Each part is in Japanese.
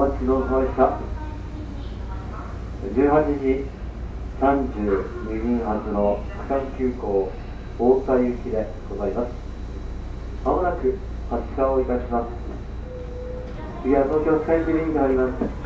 待ちどうさまでした。18時32分発の区間急行大田行きでございます。まもなく発車をいたします。次は東京スカイツリーに変わります。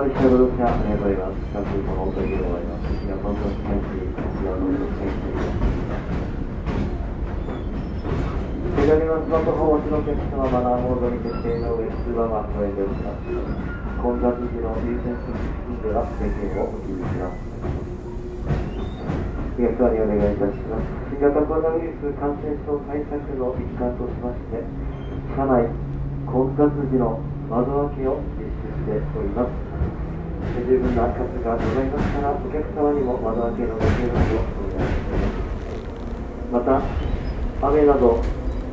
中央サービスのご乗車ありがとうございます。近くこのお問いでございます。皆さんとスカイツリー、こちらのお乗車いただきます。左のスマートフォンをお持ちのお客様、マナーモードに設定の上、通話が加えております。混雑時の優先する付近では制限をお切りします。お客様にお願いいたします。新型コロナウイルス感染症対策の一環としまして、車内混雑時の窓開けをしております。十分な数がございますから、お客様にも窓開けのご協力をお願いします。また、雨など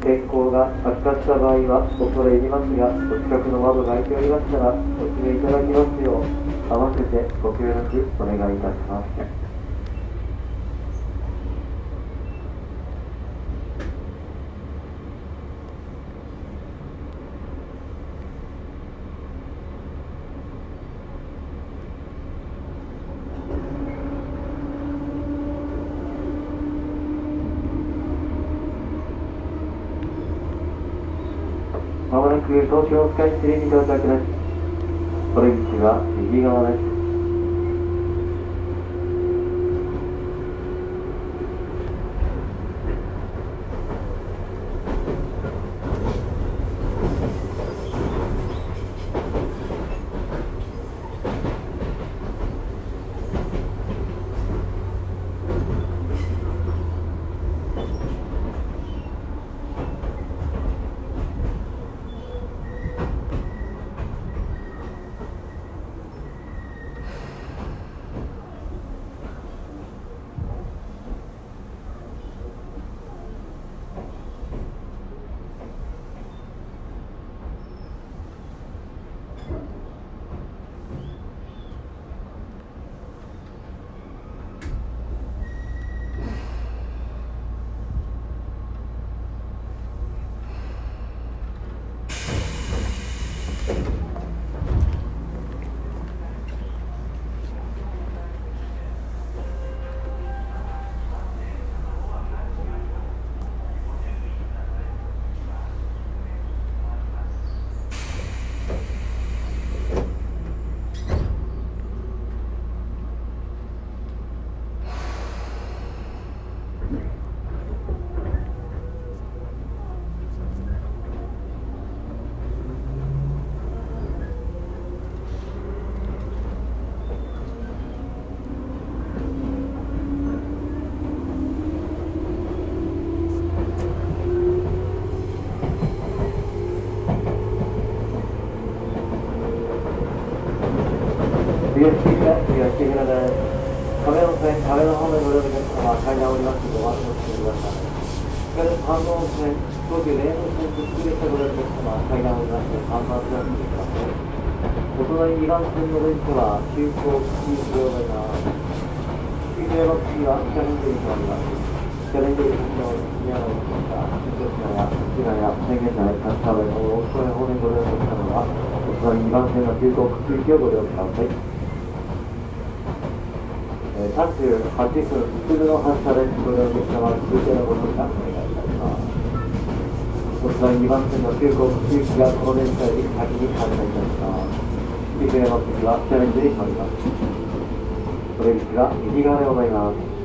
天候が悪化した場合は恐れ入りますが、お近くの窓が開いておりましたら、ご指名いただきますよう、合わせてご協力お願いいたします。東京スカイツリーに到着です。これ口は右側です。冬月が冬月村で。壁の線、壁の方面ご利用のお客様階段を降りますのでご安心してください。地下鉄反応線東急霊能線特急列車ご利用のお客様、階段を降りまして看板を開けてください。お隣2番線の電車は急行口行でございます。次の次は北連デに変わります。北連デにの宮野の方、新吉野や市ヶ谷、宣言内、立川の大塚方面ご利用のお客様は、お隣2番線の急行口行をご利用ください。えー38分、普通の発車です。ご利用のお客様は、通常のご乗車お願いいたします。お隣2番線の急行口行きがこの電車より先に発車いたします。次の次はチャレンジに変わります。お出口は右側でございます。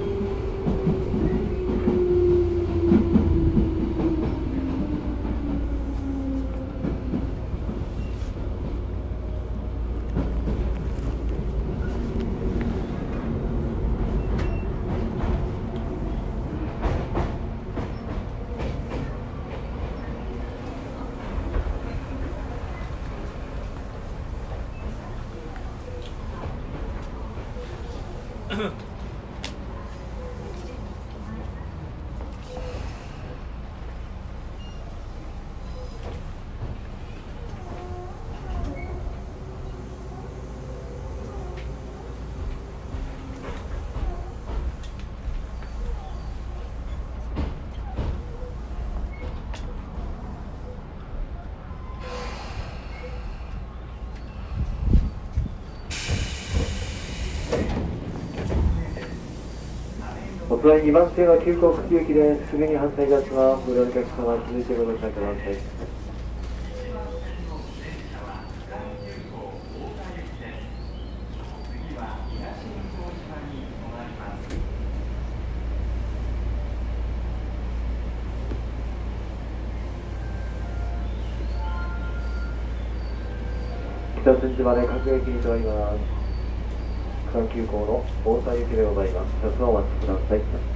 お隣2番線は急行口行きです。すぐに発車いたします。ご利用のお客様、続いてご乗車ください。北千住まで各駅に停まります。阪急行の大田行きでございます。少々お待ちください。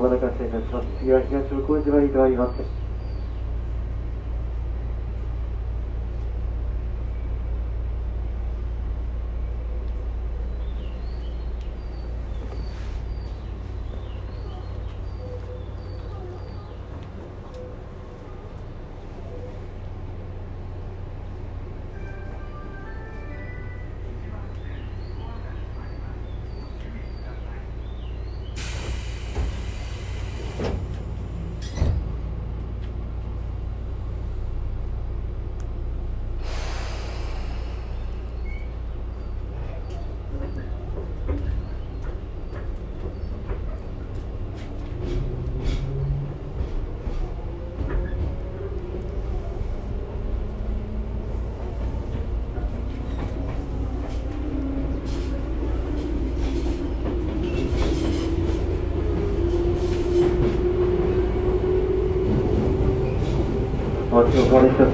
までした。まもなく発車いたします。次は東向島に停まります。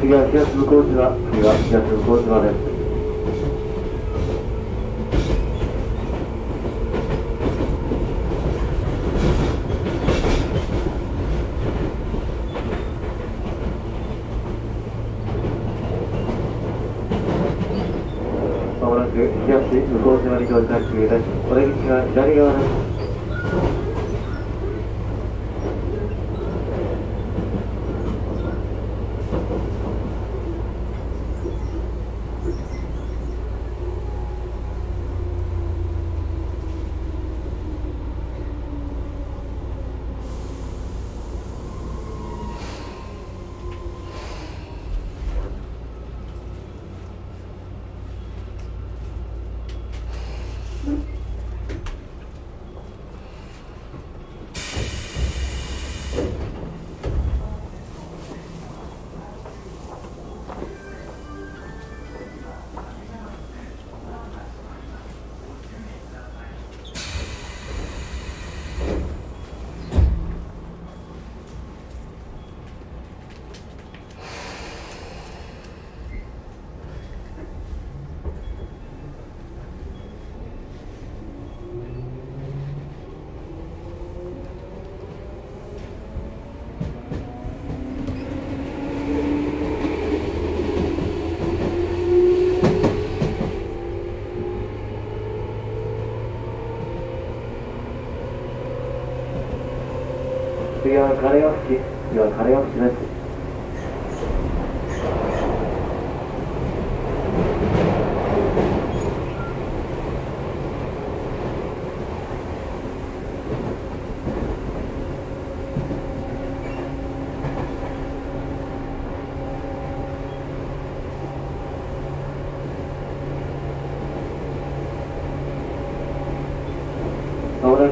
東向島。次は東向島です。まもなく東向島に到着です。お出口は左側です。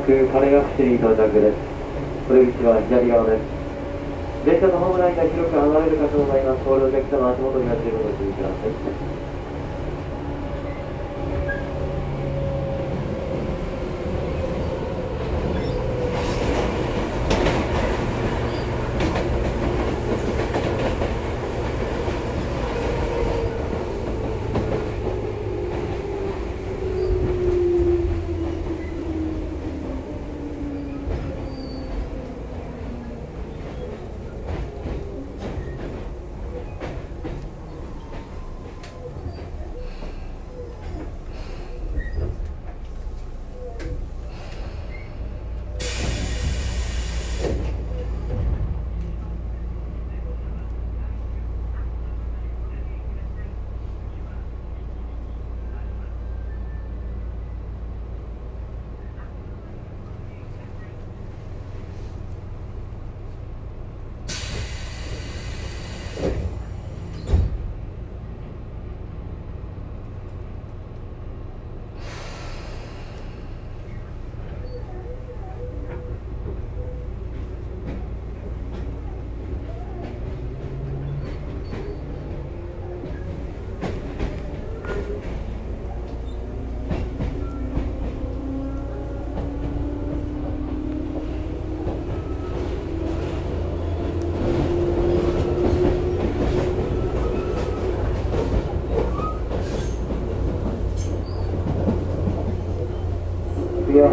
く金ヶ口に到着です。これ口は左側です。電車のホームラインが広く離れるかと思います。おお客様足元には十分ご注意ください。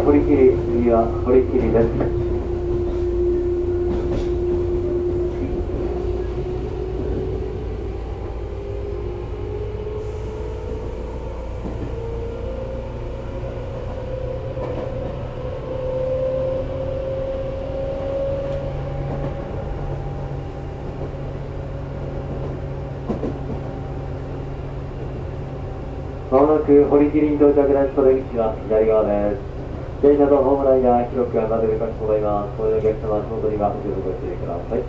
堀切次は堀切です。まもなく堀切に到着です。袖口は左側です。電車とホームラインが広く離れるかと思います。それでお客様、足元には十分ご注意ください。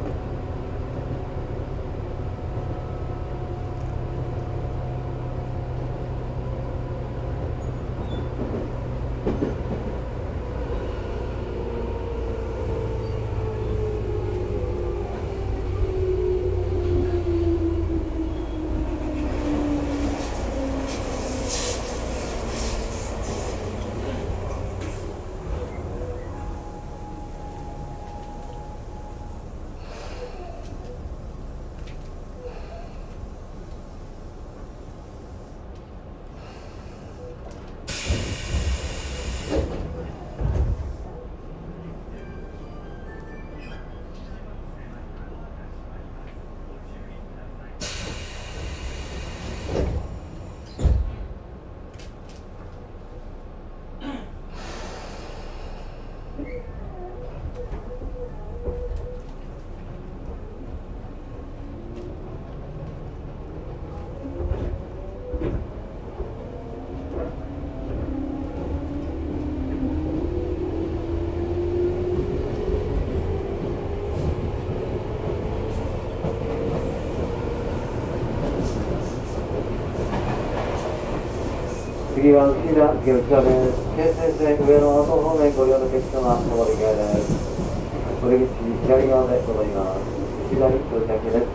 次は牛田次は内田です。京成線上野阿蘇方面ご利用の客様、お乗り換えです。これ口左側でございます。左到着です。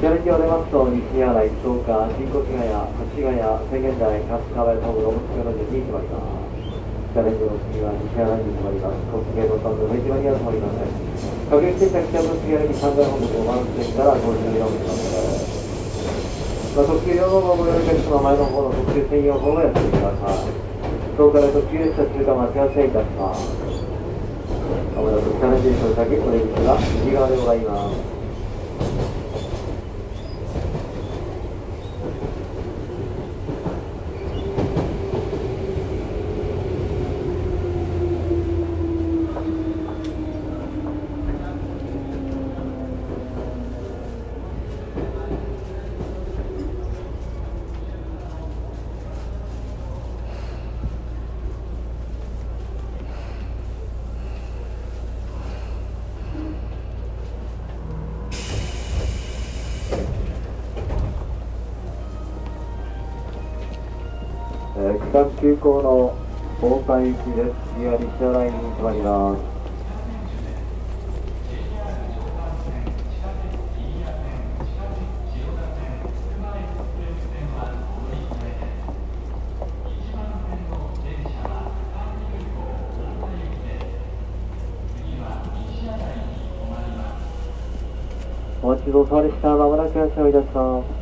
ターニューでございます。左手を出ますと、西新井、草加、新越谷、越谷、宣言台、春日部、東部、ロムスの順に決まります。左手の次は西新井に決まります。国慶の3部、上島には止まりません。各駅停車北の次は三階本部5番線から54分まで。まあ、特急両方ご用意客様前の方の特急専用方をやってください。そこから特急列車通過待ち合わせいたします。まもなく北の陣の先、お出口が右側でございます。行の大岡行きです。次は西新井に停まります。お待ちどうさまでした。まもなく発車をいたし。ます。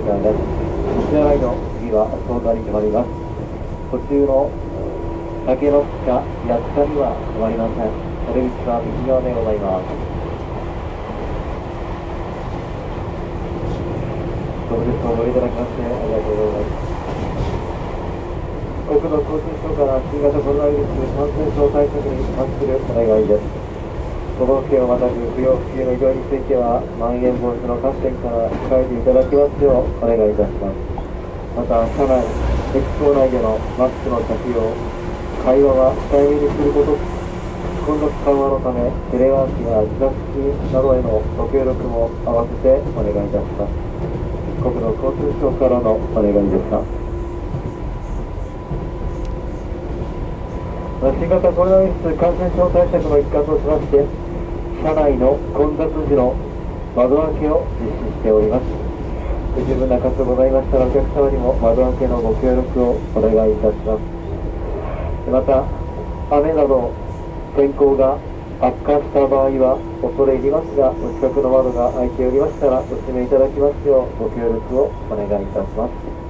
様、お乗り換えです。西原の次は東田に決まります。途中の竹の塚、八塚には止まりません。お出口は右側でございます。どうですかお乗りいただきましてありがとうございます。国土交通省から新型コロナウイルス感染症対策に関するお願いです。都道府県をまたぐ不要不急の移動については、まん延防止の観点から控えていただきますようお願いいたします。また、車内、駅構内でのマスクの着用、会話は控えめにすること、混雑緩和のため、テレワークや自宅勤などへのご協力も合わせてお願いいたします。国土交通省からのお願いでした新型コロナウイルス感染症対策の一環としまして車内の混雑時の窓開けを実施しております。不十分な数ございましたらお客様にも窓開けのご協力をお願いいたします。また雨など天候が悪化した場合は恐れ入りますがお近くの窓が開いておりましたらご閉めいただきますようご協力をお願いいたします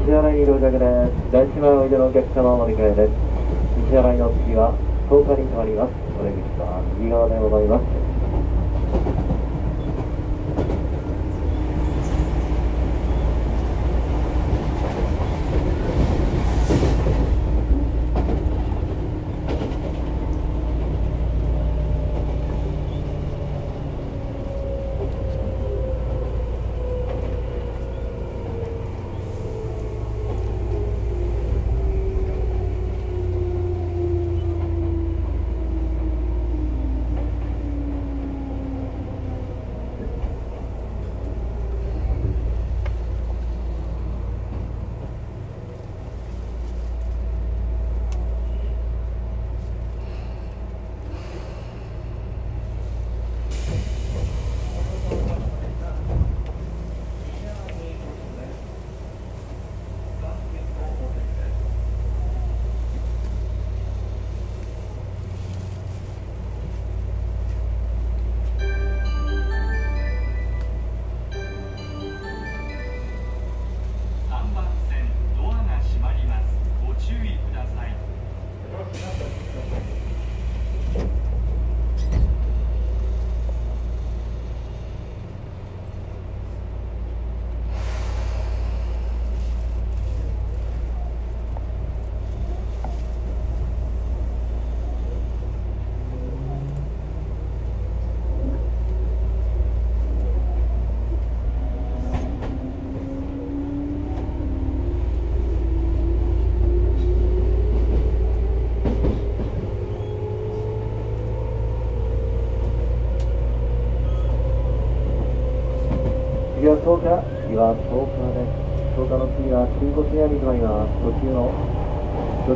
西新井に到着です。大島おいでのお客様お乗り換えです。西新井の次は10日に変わります。お出口は右側でございます。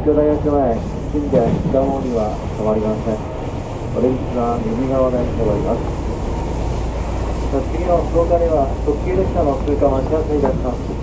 京大学前、新で北門には止まりません。オレンジは右側で止まります。次の福岡では特急列車の通過待ち合わせいたします。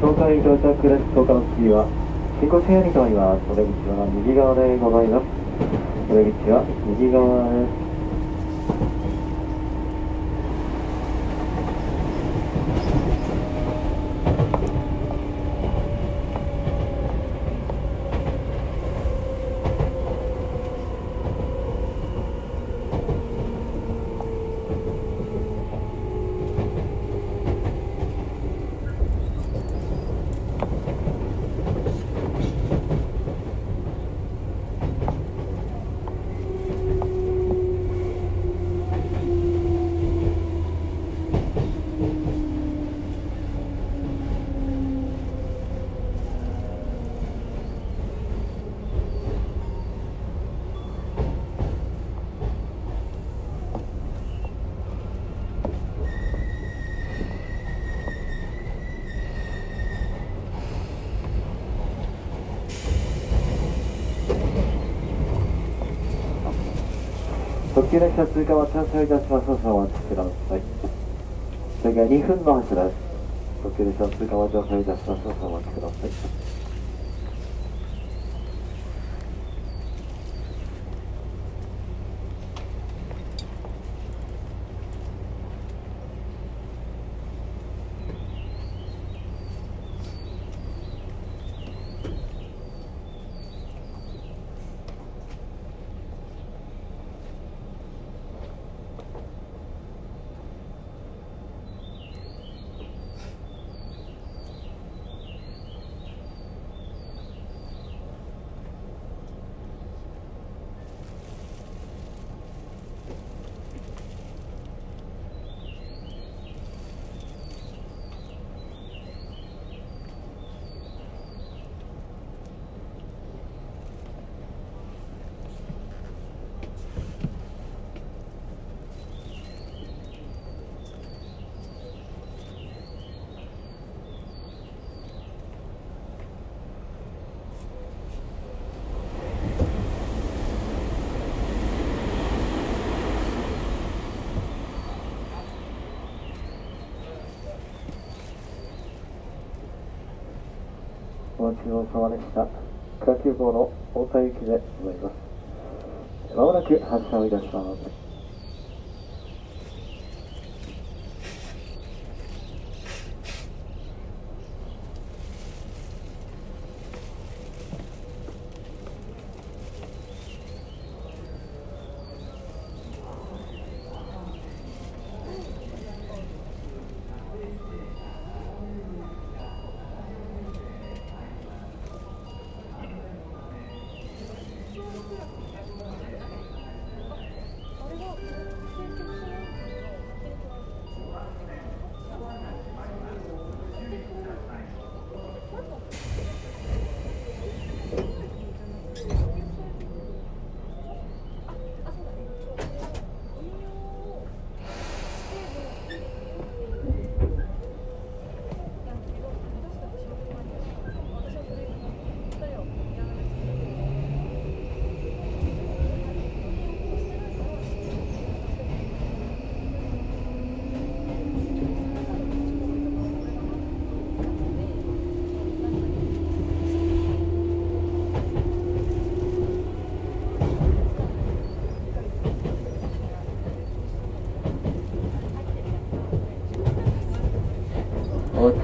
東海到着です。東海の次は、新越屋に停まります。お出口は右側でございます。お出口は右側です。急列車通過はキャンセルいたしますのでお待ちください。それから2分の発車です。特急列車通過はキャンセルいたしますのでお待ちください。ごちそうさまでした。北九号の大田行きでございます。まもなく発車をいたします。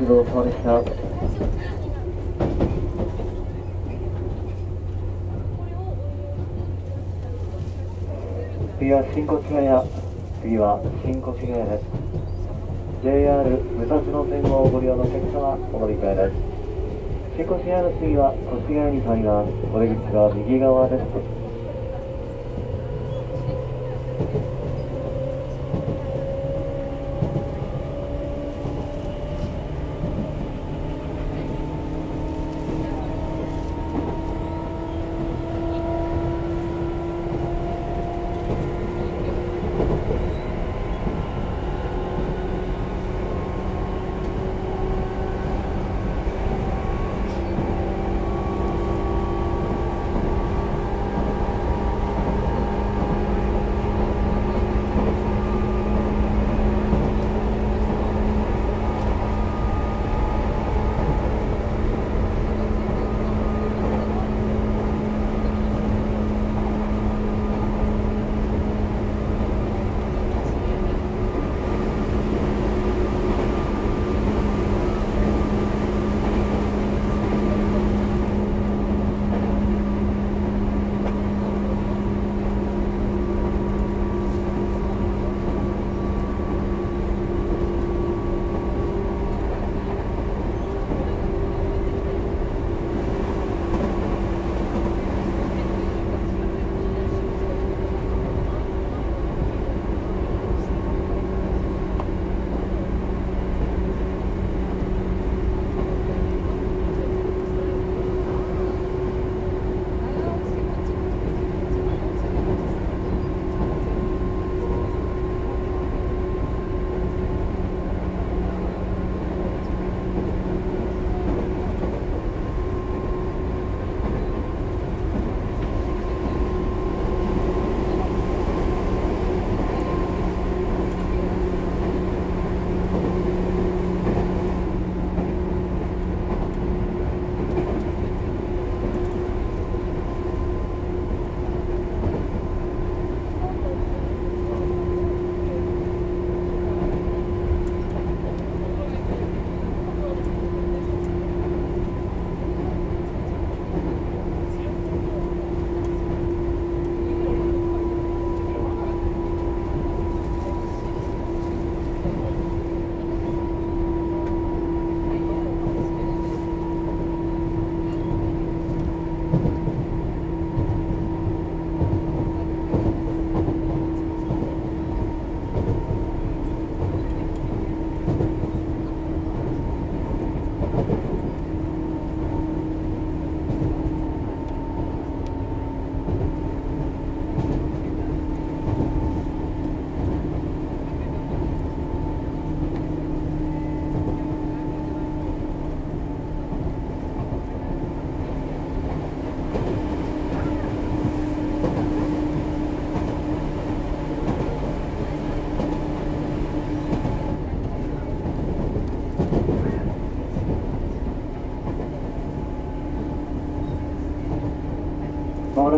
ご苦労様でした。次は新越谷、次は新越谷です。JR 武蔵野線をご利用のお客様、お乗り換えです。新越谷の次は越谷に停まります。お出口は右側です。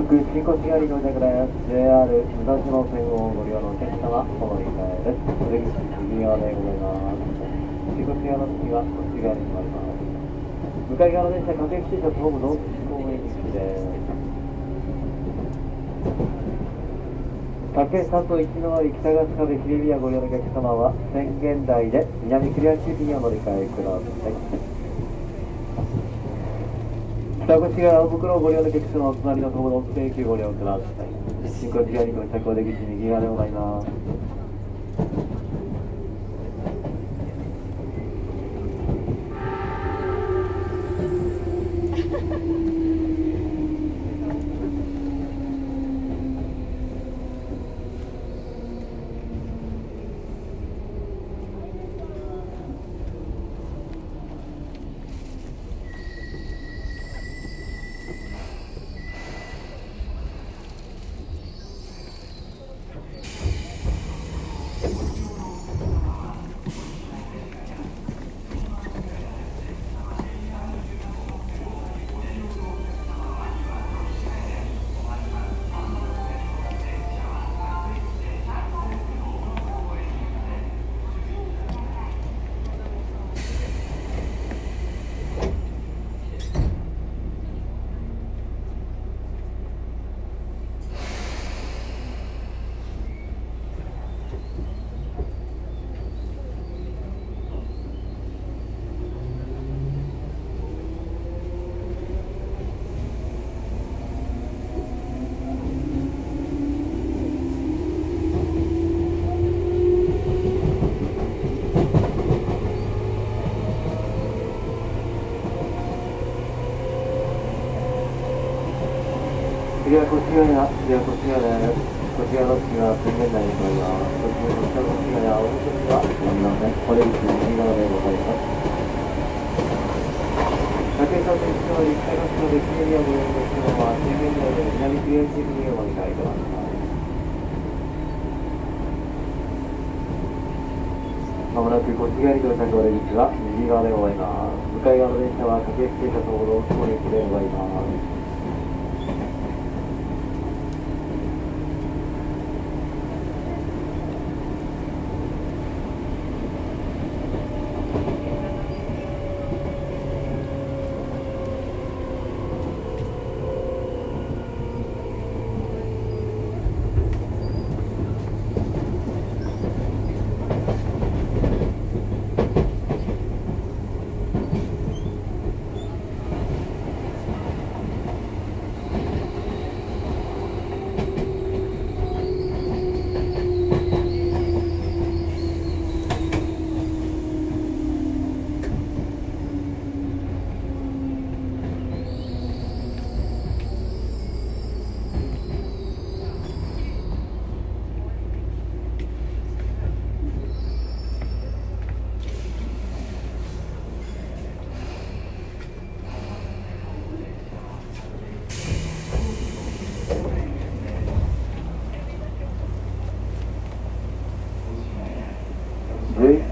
く新越狩りの着です。JR 武蔵野線をご利用のお客様お乗り換えです。出口右側でございます。新越側の次はこっち側に停まります。向かい側の電車各駅停車ホームの方面行きです。竹里一の割北ヶ塚で日比谷ご利用のお客様は宣言台で南クリア地域にお乗り換えください北口が青袋をご利用の客様お隣の友達駅をご利用ください。新小路側にご着お出口右側でございます。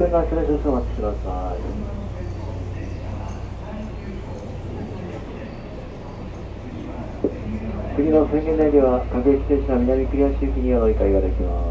11分間失礼します。お待ちください。次の宣言台では各駅停車南クリア地域にお乗り換えができます。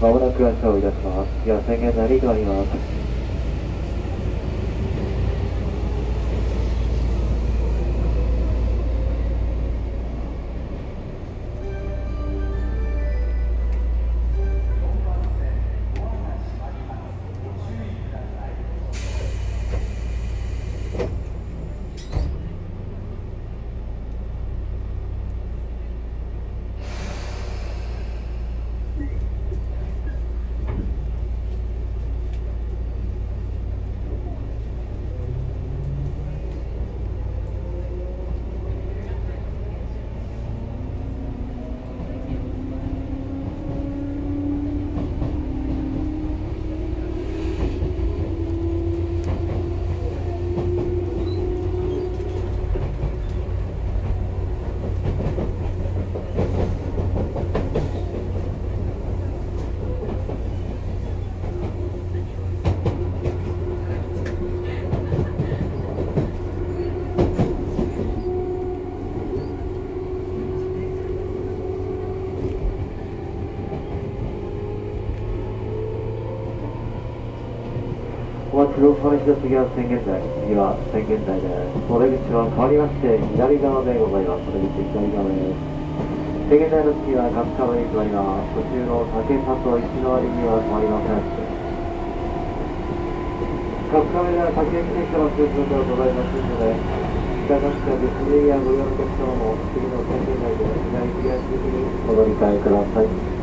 まもなく発車をいたします。では宣言台に停まります。黒原市次は宣言台、次は宣言台です。お出口は変わりまして、左側でございます。お出口左側です。宣言台の次は勝川に止まります。途中の竹里石の割には止まりません。勝川では竹駅停車の通常ではございませんので、北確か別エリアご用のお客様も次の宣言台で左東行きにお乗り換えください。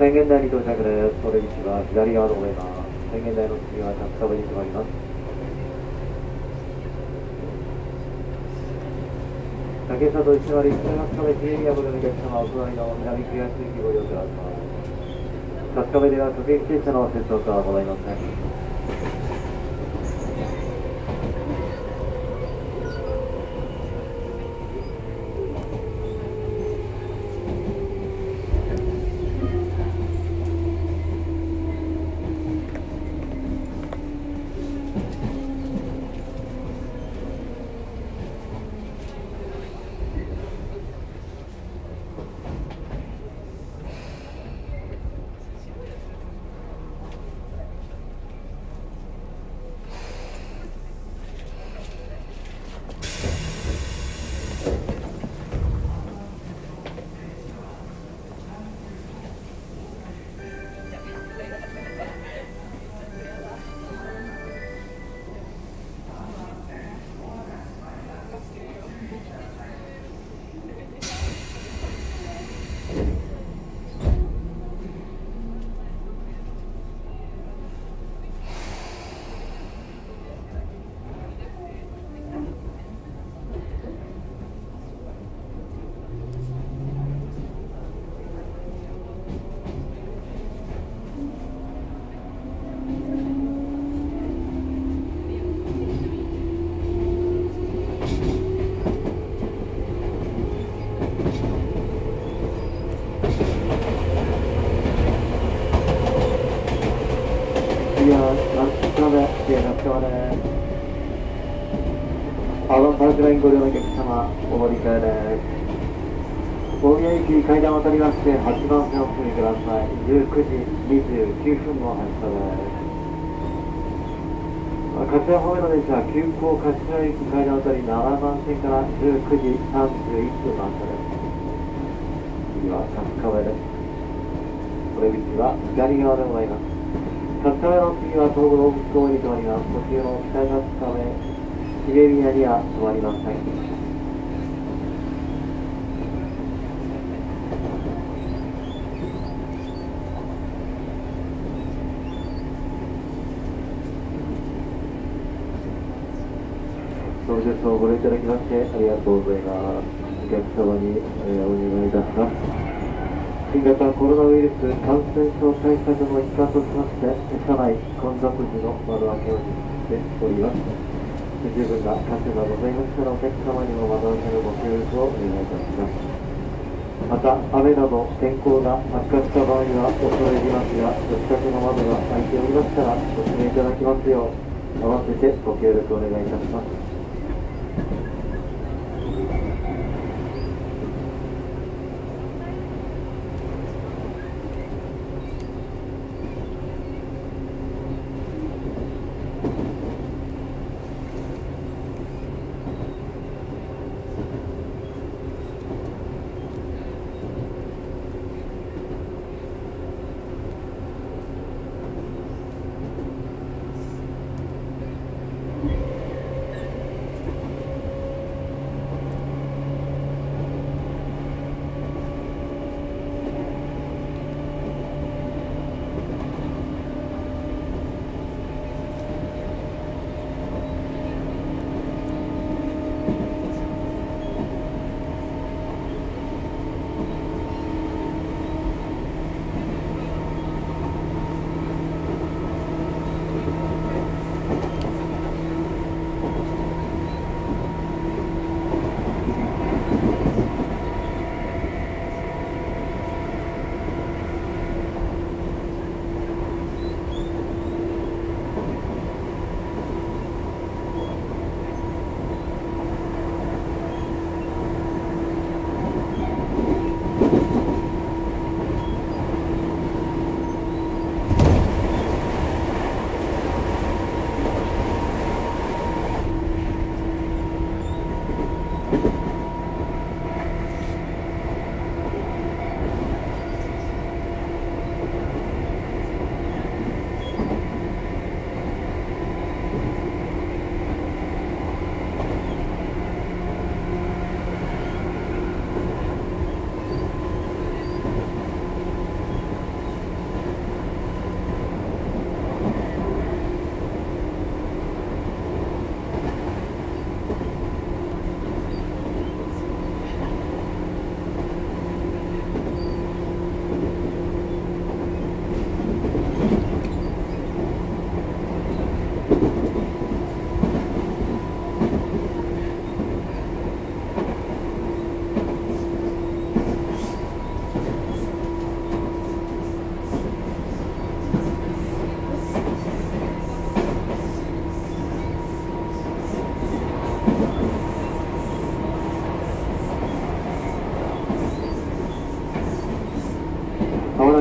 宣言台に到着です。お出口は左側でございます。宣言台の次は着サに停まります。竹里石割通学壁テレビアブルのお客様お隣の南区安駅ご利用ください。春日部では各駅停車の接続はございません。1面ご利用のお客様お乗り換えです大宮階段を渡りまして8番線を進みください19時29分の発車です桂方面の電車は急行柏駅階段渡り7番線から19時31分の発車です次は春日部ですは左側でございます春日部の次は東武動物公園に停まります。途中の北春日、に止まりません当日をご覧いただきましてありがとうございます。お客様に、えー、お願いいたします。新型コロナウイルス感染症対策の一環としまして、車内混雑時の窓開けを実施しております。不十分な感謝がございましたら、お客様にも窓開けのご協力をお願いいたします。また、雨など天候が悪化した場合は恐れ入りますが、お近くの窓が開いておりましたら、ご指名いただきますよう、合わせてご協力お願いいたします。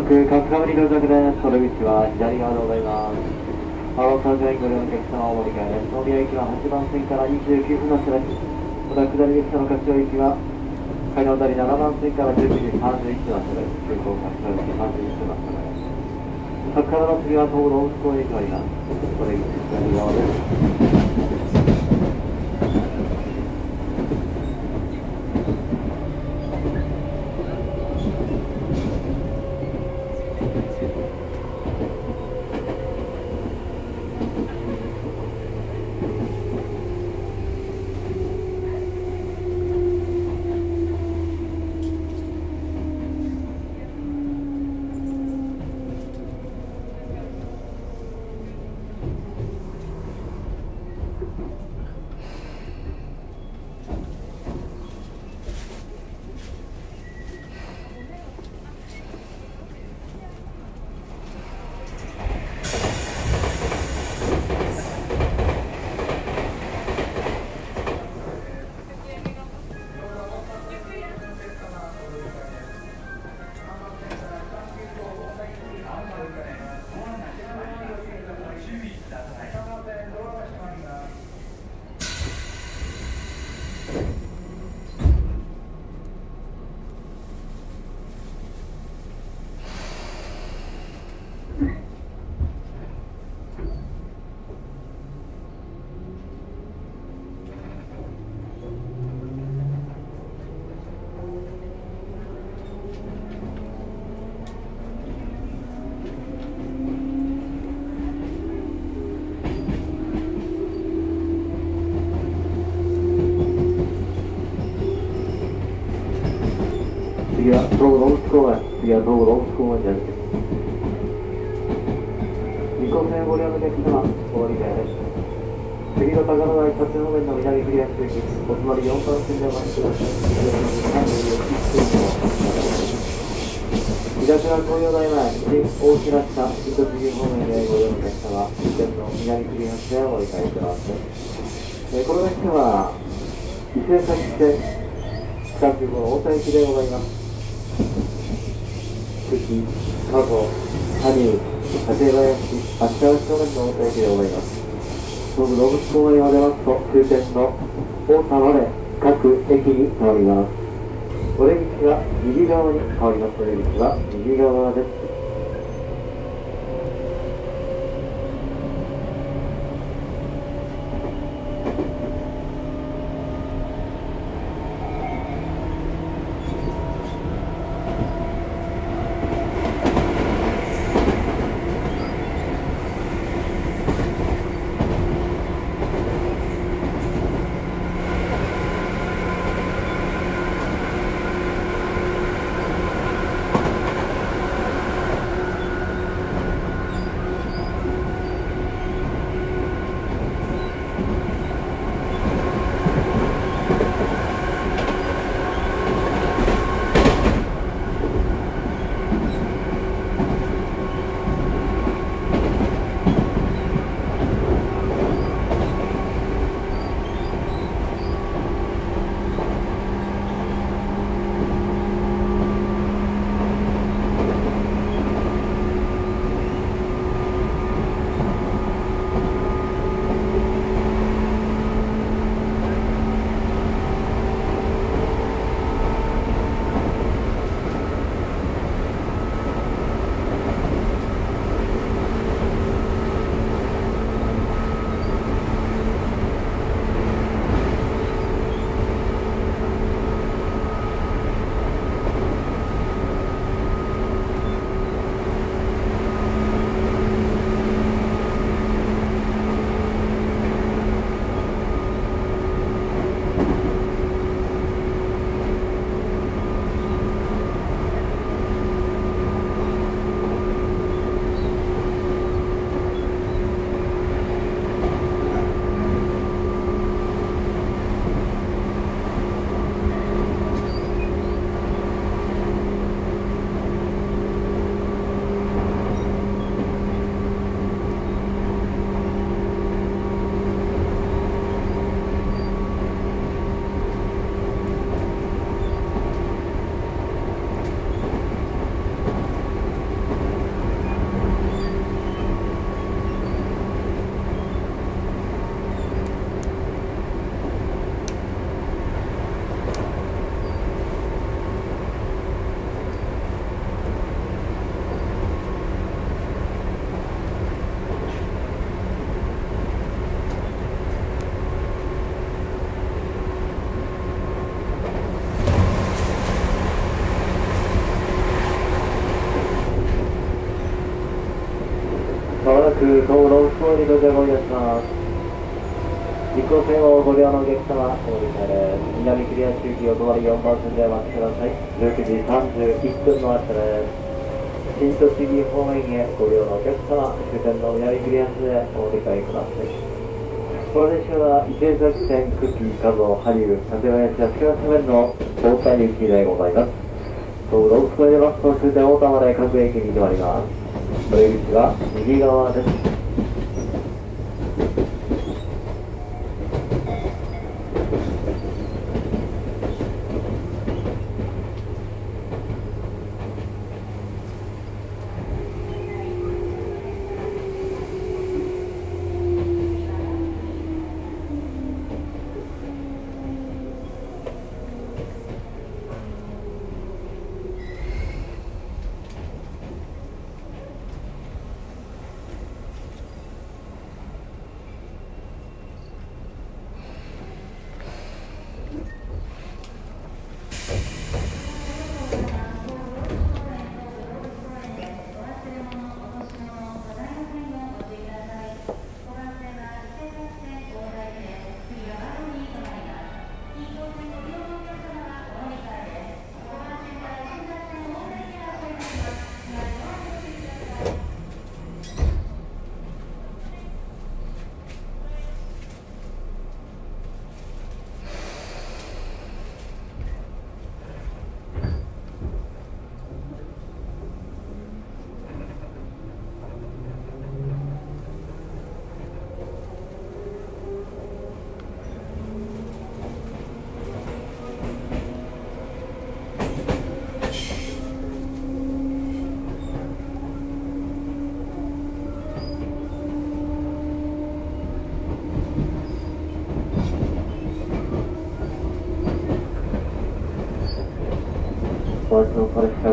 く角川に到着です。それ口は左側でございます。ハローサウジラインご利用のお客様をお盛り換えです。大宮駅は8番線から29分の下です。また下り列車の柏駅は海道渡り7番線から19時31分の下です。急行柏駅31分の下です。角川の次は東武ロース公園駅があります。それ左側です。東武ロース公園次は東武ロース公園です二個線ご利用のお客様お降り換えです次の高野台立方面の南クリア周期おつまり4番線でお待ちください東は東洋台前新大平下糸次方面でご利用のお客様終点の南クリア線をお理解くださいえーこれが来ては伊勢崎線近くの大田駅でございます。関、加護、羽生、館林、足川正面の大田駅でございます。東武動物公園を出ますと終点の大田まで各駅に変わります。お出口は右側に変わります。お出口は右側です。東武ロースコーに到着をいたします。実行線をご利用のお客様お降り換えです。南クリア周期お泊まり4番線でお待ちください。19時31分の発車です新栃木方面へご利用のお客様終点の南クリアスでお理解ください。この電車は伊勢崎線久喜加須羽生館林足利線の大田行きでございます。東武ロースコーに出ますと終点大田まで各駅に停まります。右側です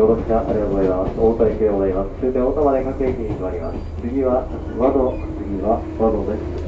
ご乗車ありがとうございます。大田駅でございます。終点大田まで各駅に停まります。次は和道、次は和道です。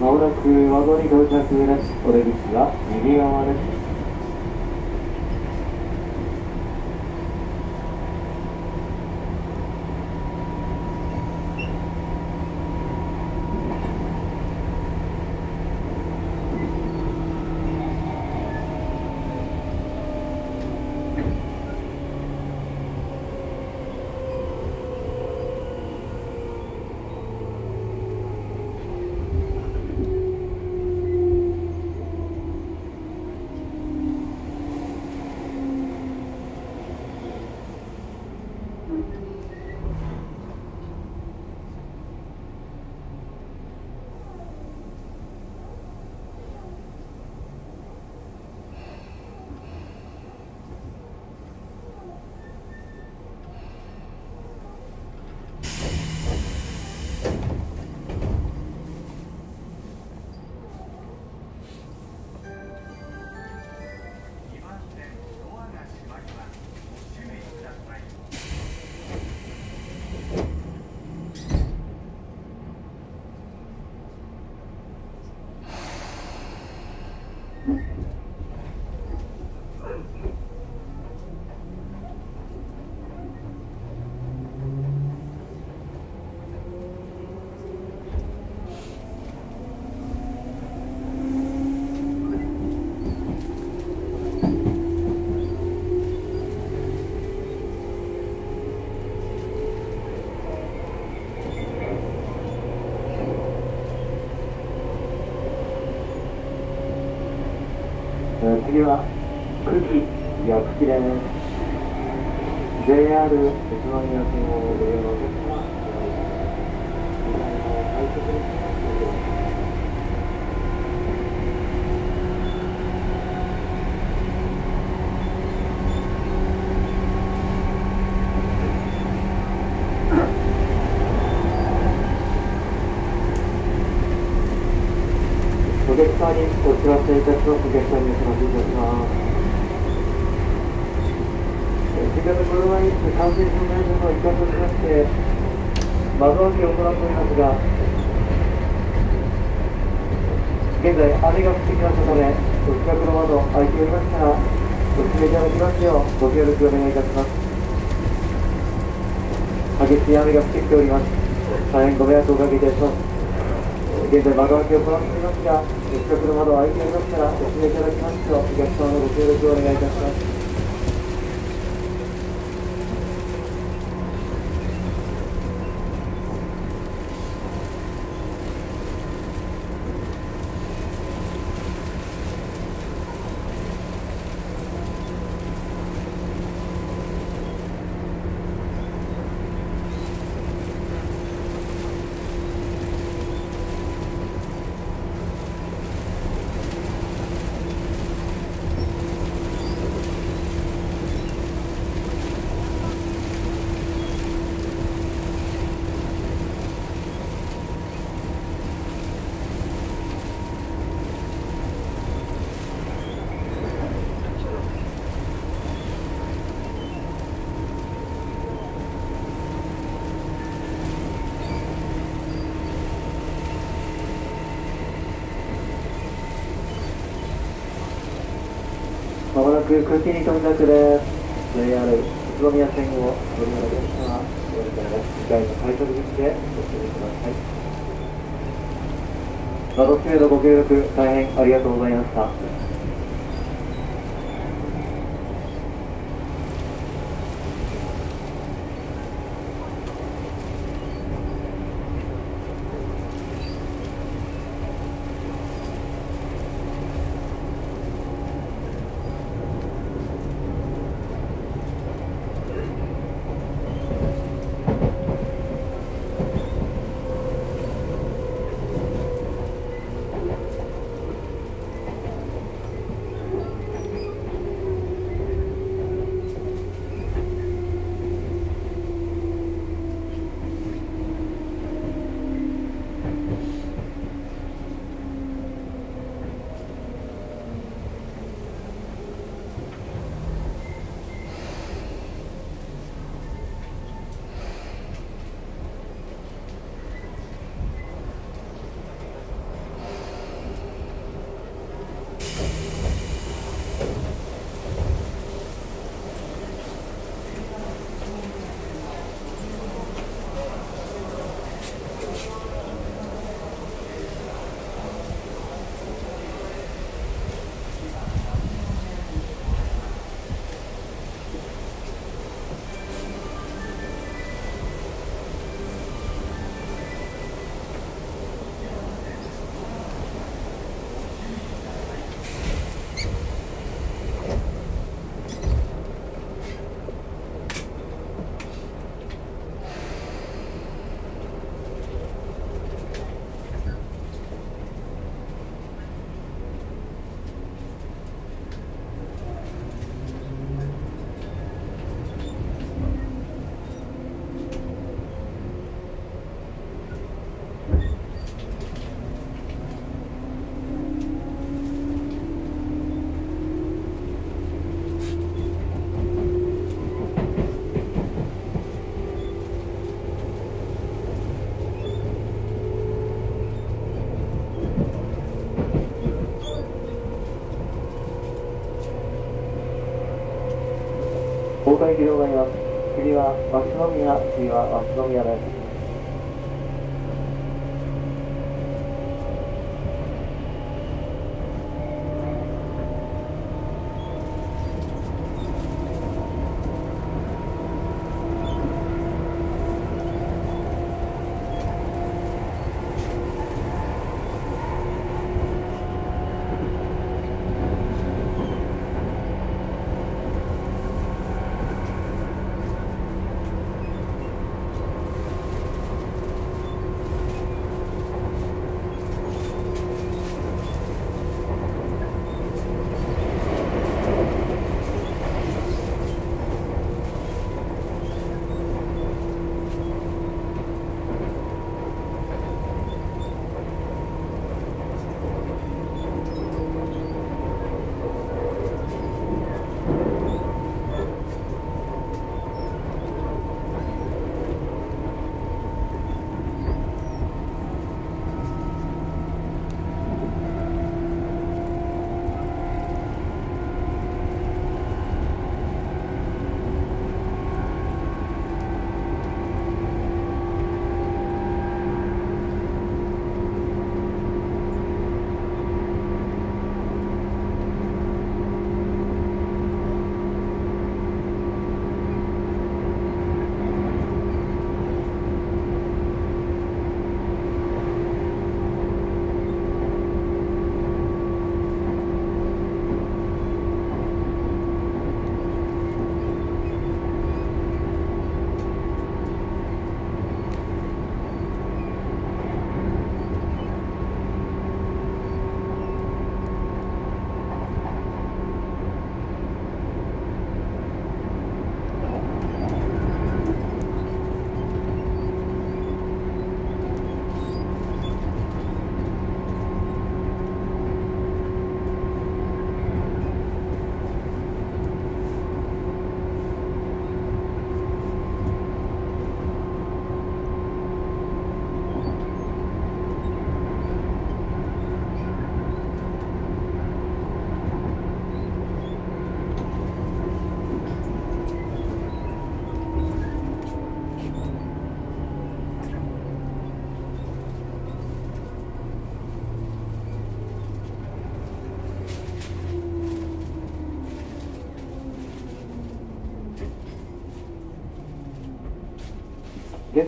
まもなくワゴンに到着です。お出口は右側です。です。JR 宇都宮線をご利用のお客様、お願いします。快速にご利用くださいお客様にお知らせいたします。お客様にお知らせいたします。えー新型コロナウイルス感染症対策の一環としまして、窓開けを行っておりますが、現在雨が降ってきましたため、お近くの窓開いておりましたら、ご閉めいただきますようご協力お願いいたします。強い雨が降ってきております。大変ご迷惑をおかけいたします。現在窓開けを行っていますが、お近くの窓開いておりますから、お閉めいただきますと、お客様のご協力をお願いいたします。空気に到着です。JR 宇都宮線を乗り物列車は、おりから2階の改札口でご注意ください。窓程度ご協力大変ありがとうございました。大谷広がります。次は松宮、次は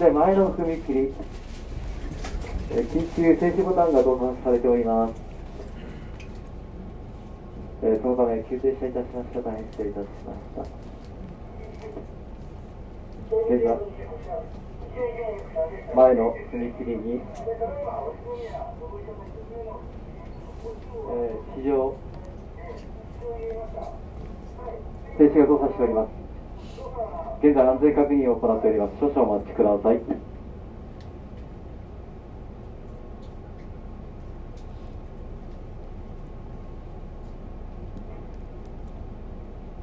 在前の踏切、えー緊急停止ボタンが動作されております。えーそのため急停車いたしました。大変失礼いたしました。現在、前の踏切に、えー、地上、停止が動作しております。現在安全確認を行っております。少々お待ちください。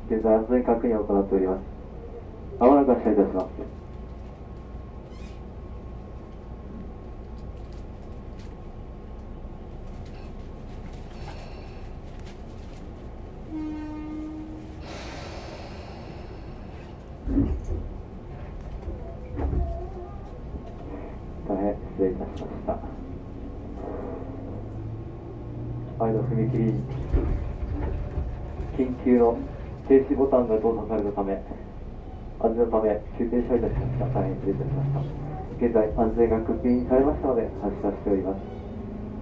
現在安全確認を行っております。まもなく発車いたします。大変失礼いたしました。前の踏切に緊急の停止ボタンが動作されたため、安全のため急停車いたしました。大変失礼いたしました。現在、安全が確認されましたので、発車しております。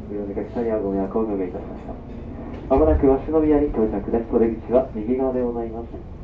ご用の客様にはご迷惑をおかけいたしました。まもなく鷲宮に到着です。お出口は右側でございます。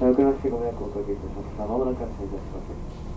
おくなしてご迷惑をおかけいたしました。まもなく発車いたします。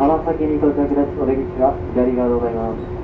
川崎に到着です。お出口は左側でございます。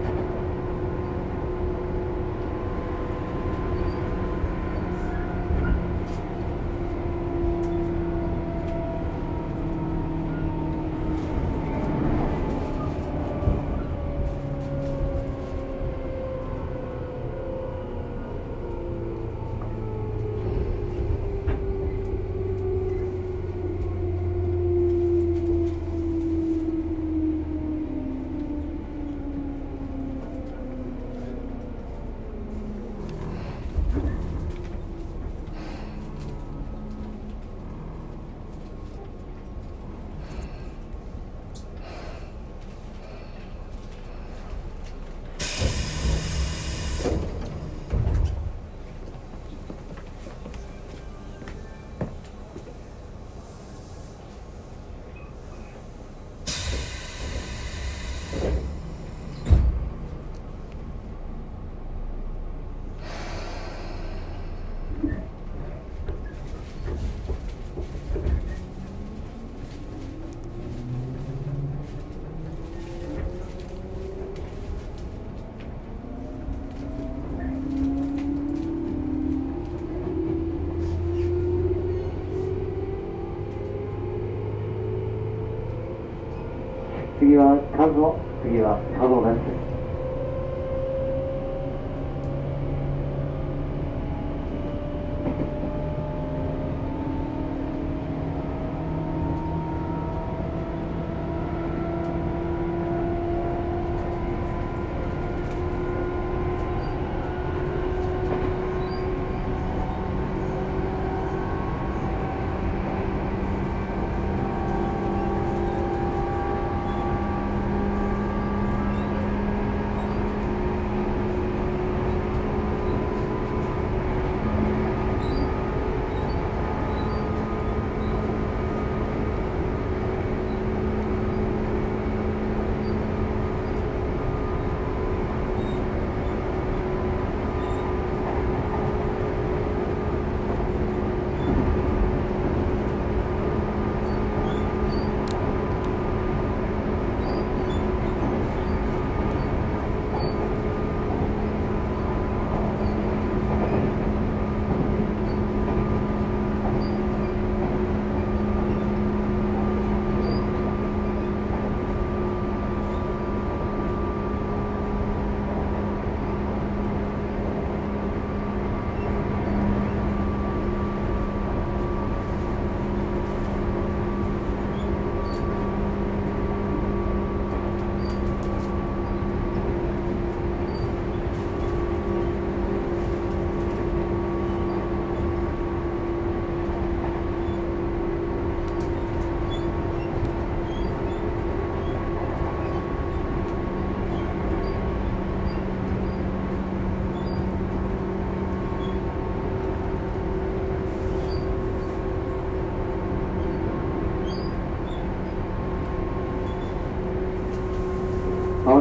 次は数を次は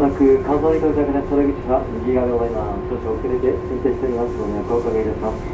なく関東に到着です。それ口は右側でございます。少々遅れて進展しております。ご迷惑をおかけいたします。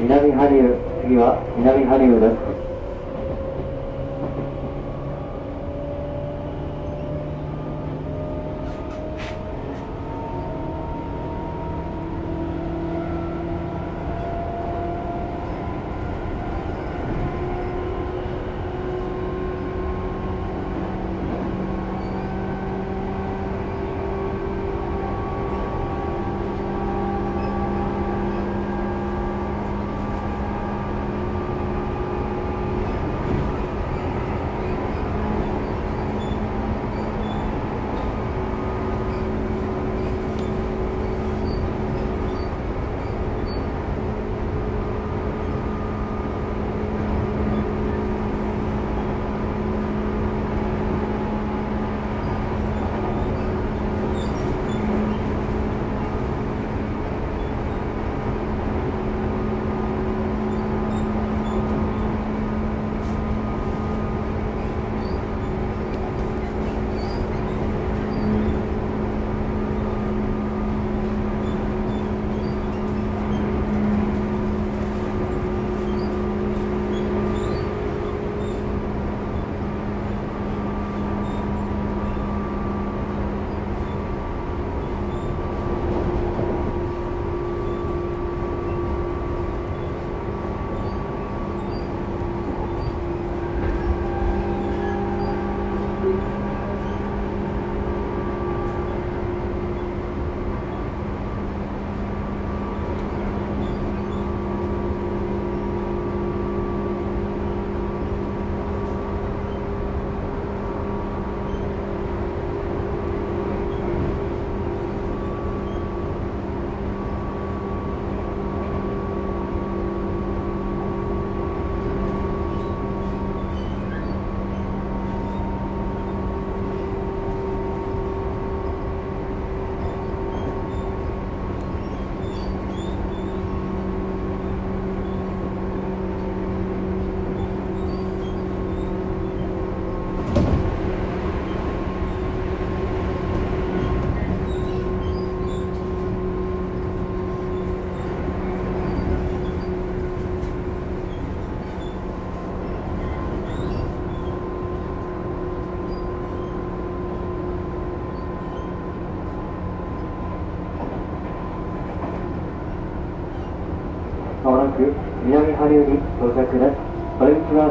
南ハリウ次は南ハリウです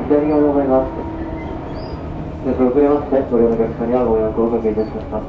左側でございます。で遅れまして、ご利用のお客様にはご予約をおかけいたしました。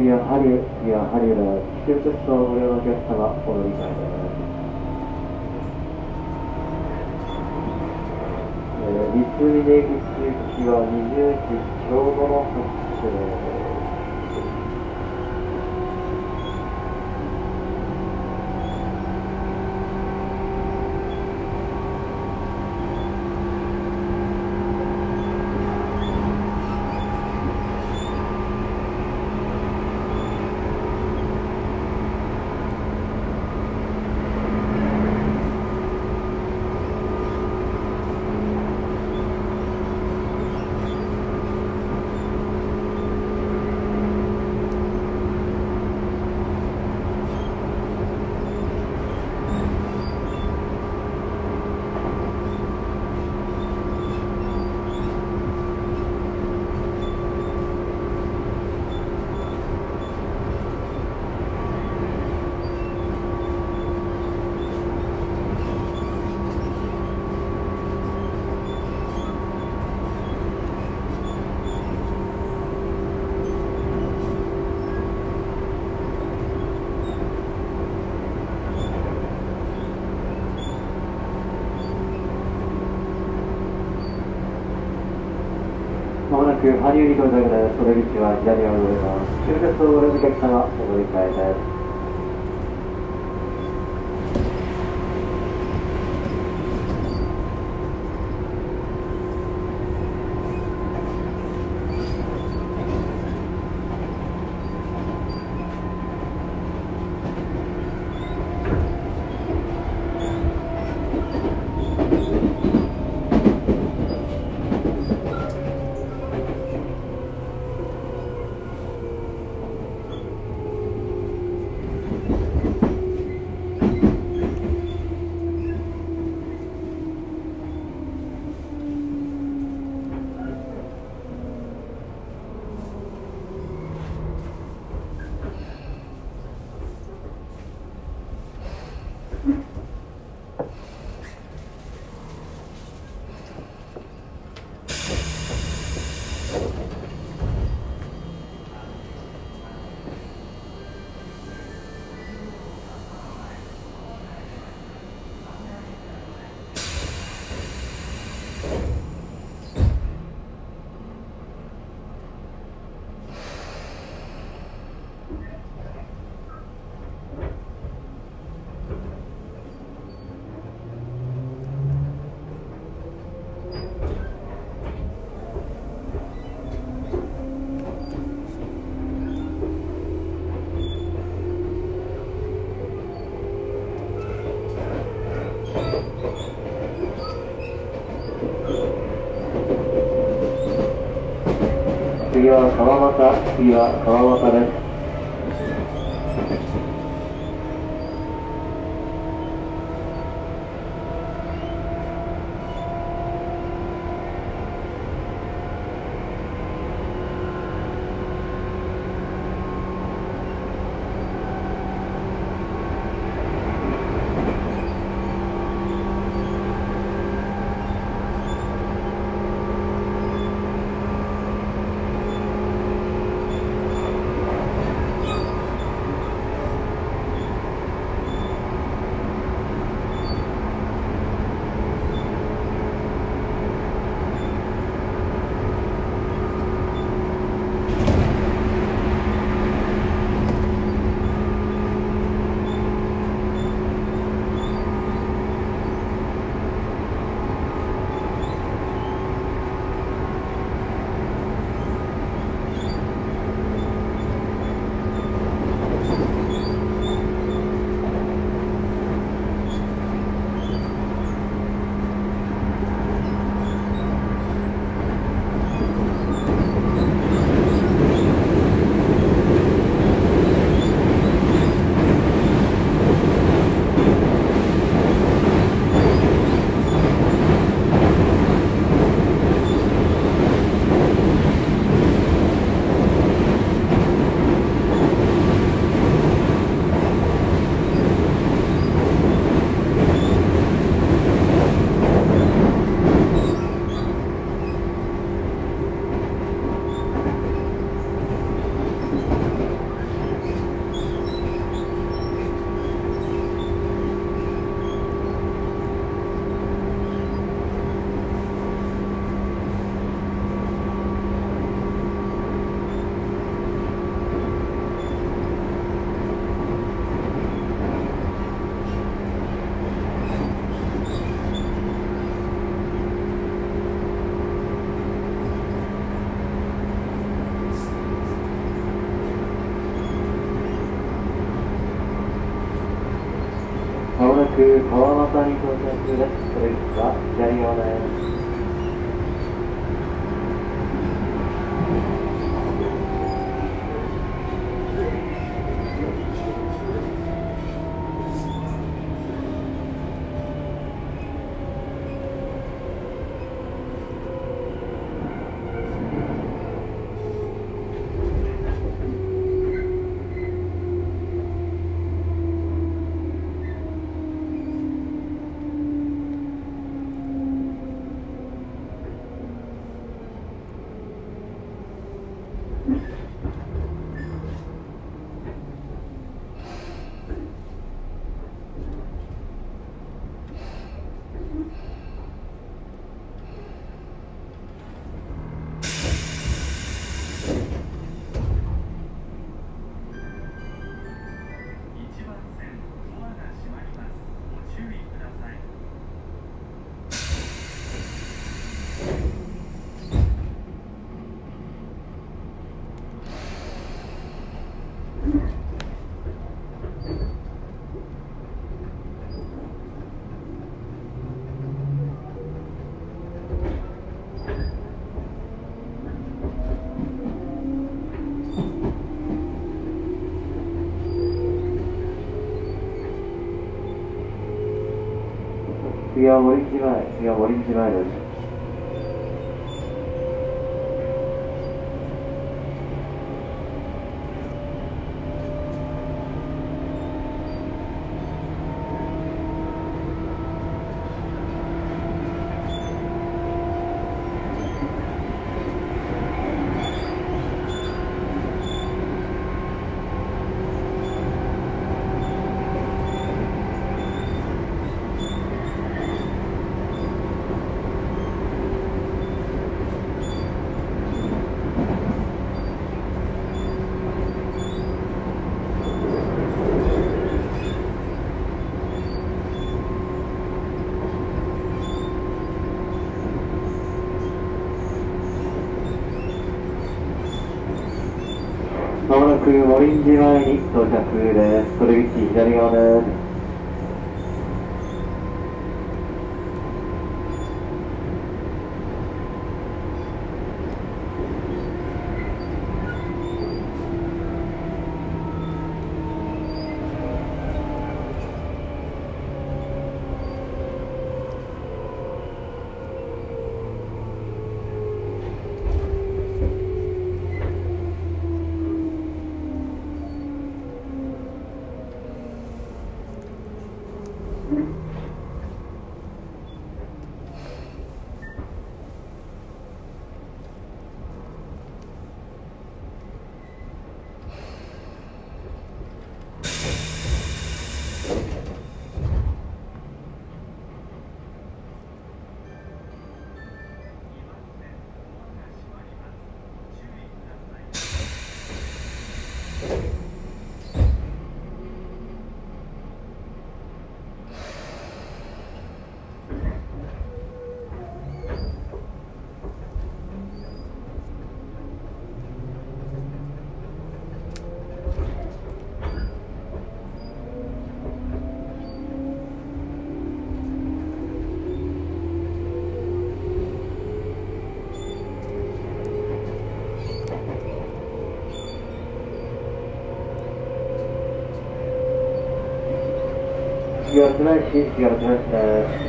次はハリウ、ッドやハリウの地球鉄道をご利用のお客様、お乗り換えです。えー、立峰出口行き羽生に到着です。袖口は左側でございます。終節をご覧のお客様、お乗り換えです。次は川俣、次は川俣です。次は森口前、次は森口前です。まもなく森口前に到着です。それ口左側です。Mm-hmm. 次は綱石、次は綱石です。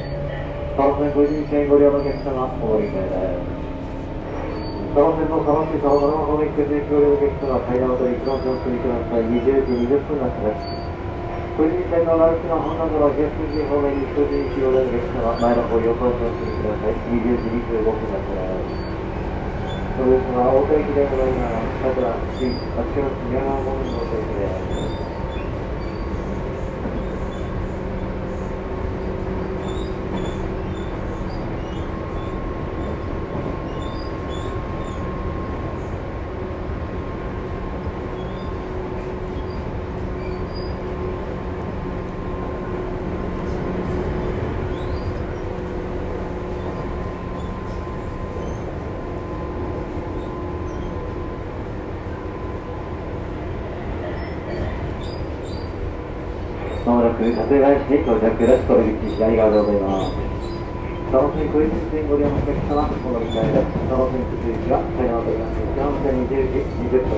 サロ線ご人線ご利用のお客様、お降りです。サロ線のサロン市サロンの方面行くご利用のお客様、階段を取り、一番上手にください。20時20分なです。ご人線のラルチの本南の東筋方面に人人一両でのお客様、前の方横をお進みください。20時25分なです。そうですが、大田駅でございます。さくら、新、あちらの宮川門の大田駅です。まもなく館林に到着です。これ口左側でございます。サロ線小泉線ご利用のお客様、お乗り換えです。その次続きは、階段を取ります。サロ線20時20分。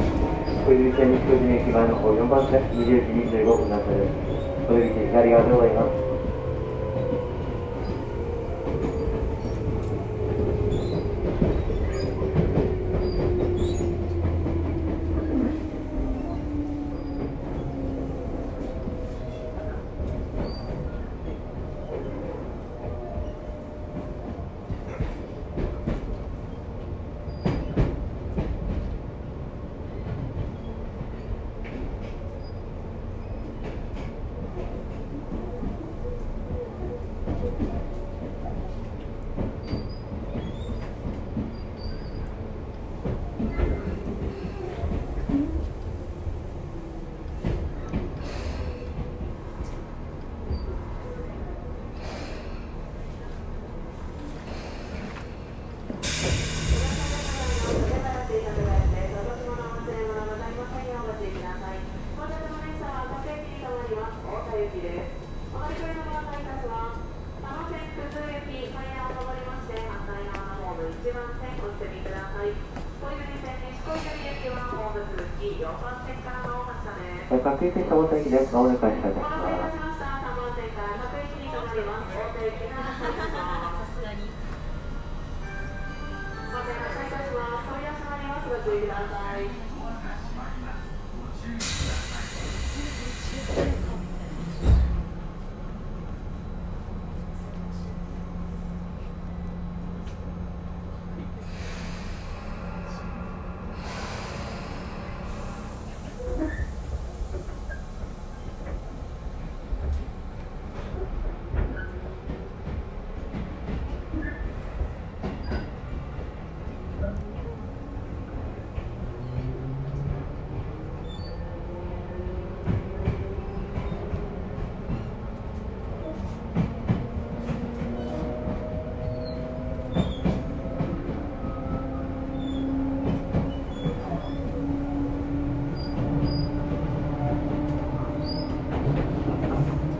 小泉線西小泉駅前の方4番線20時25分なったです。これ口左側でございます。駅下本駅です。まもなく発車いたします。さすがにお待たせいたします。取り出しまいります。ご注意ください。ドアが閉まりますご注意ください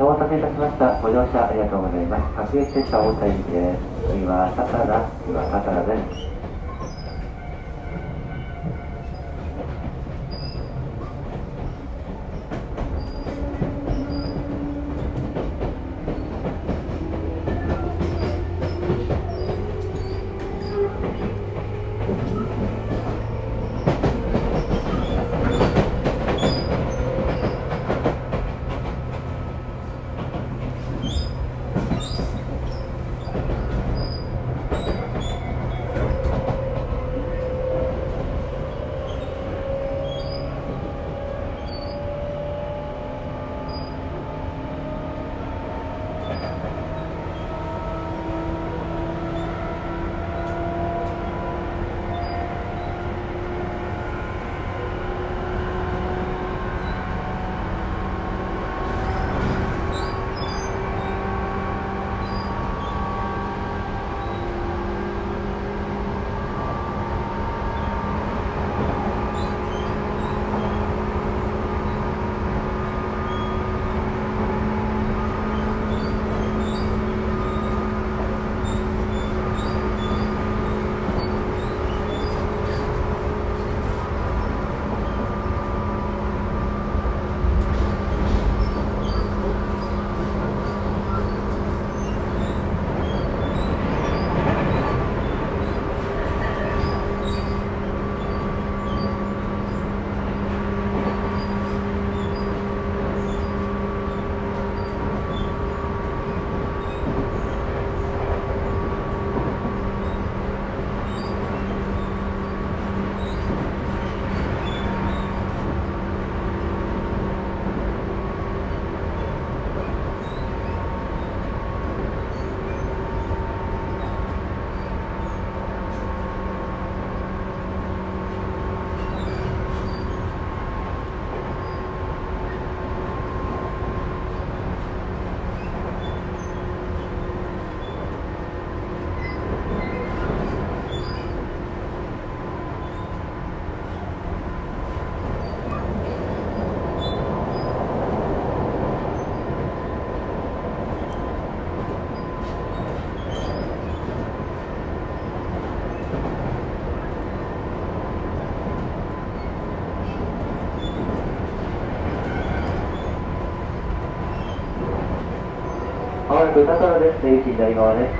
お待たせいたしました。ご乗車ありがとうございます。各駅停車大谷です。次はタタラ、次はタタラです。くタタラです。出口左側です。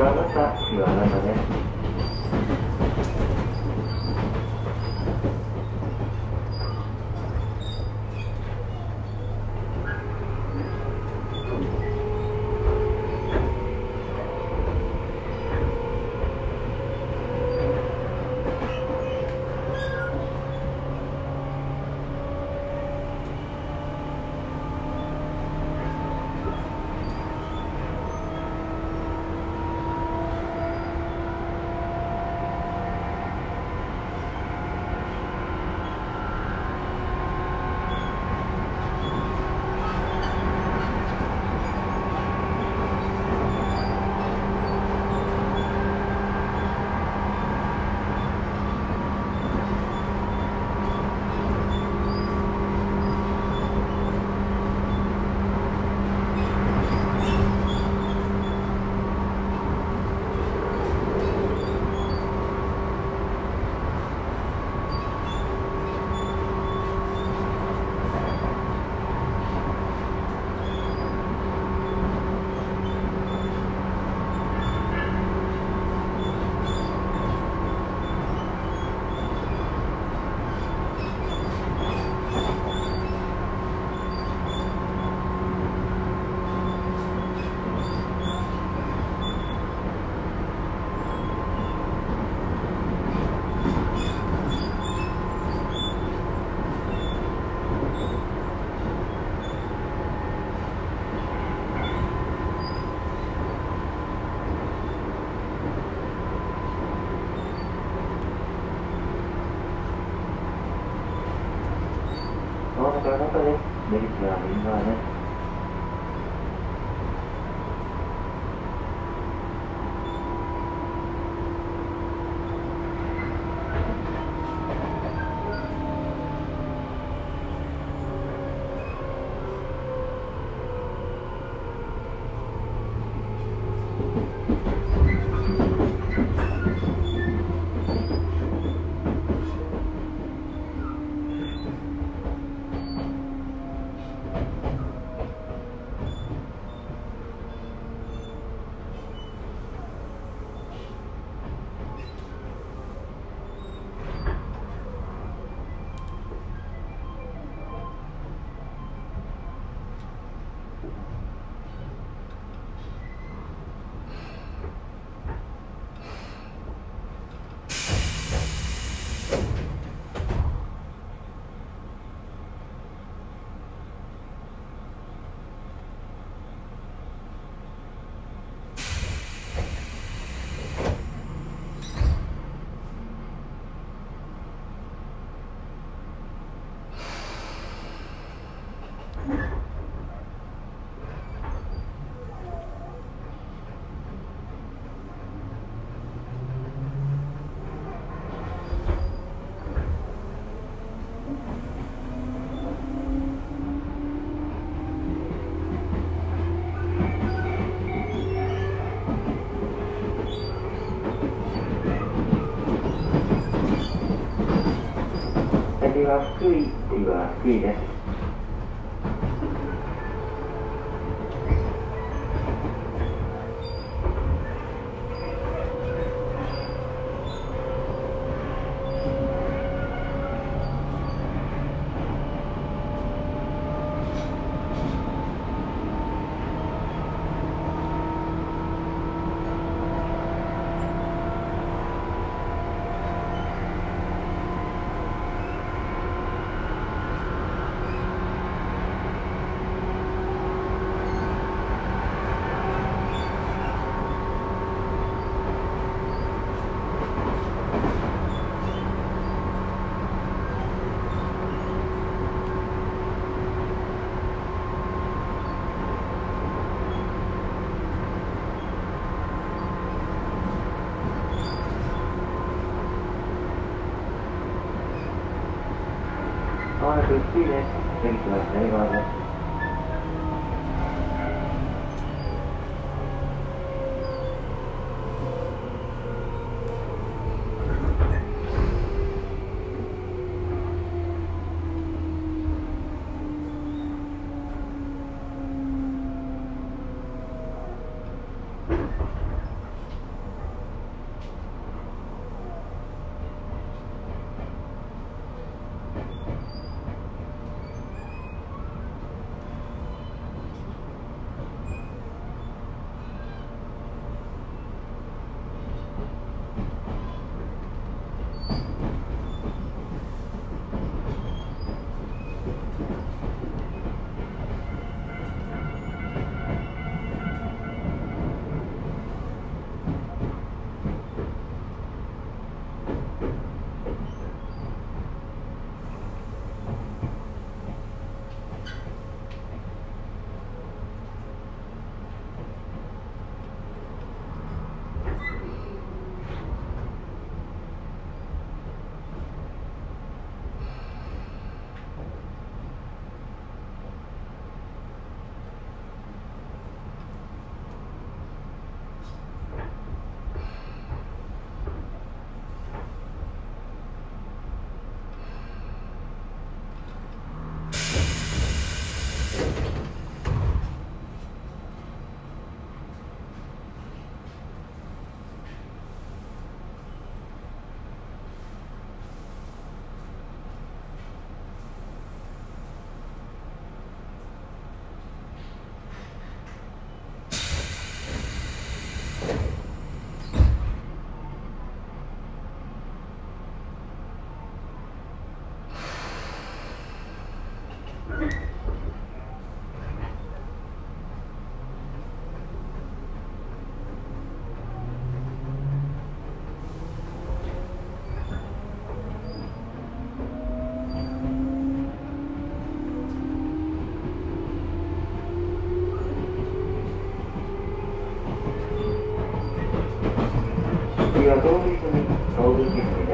あなた。次はあなたです。次は福井、次は福井です。は東北に東北に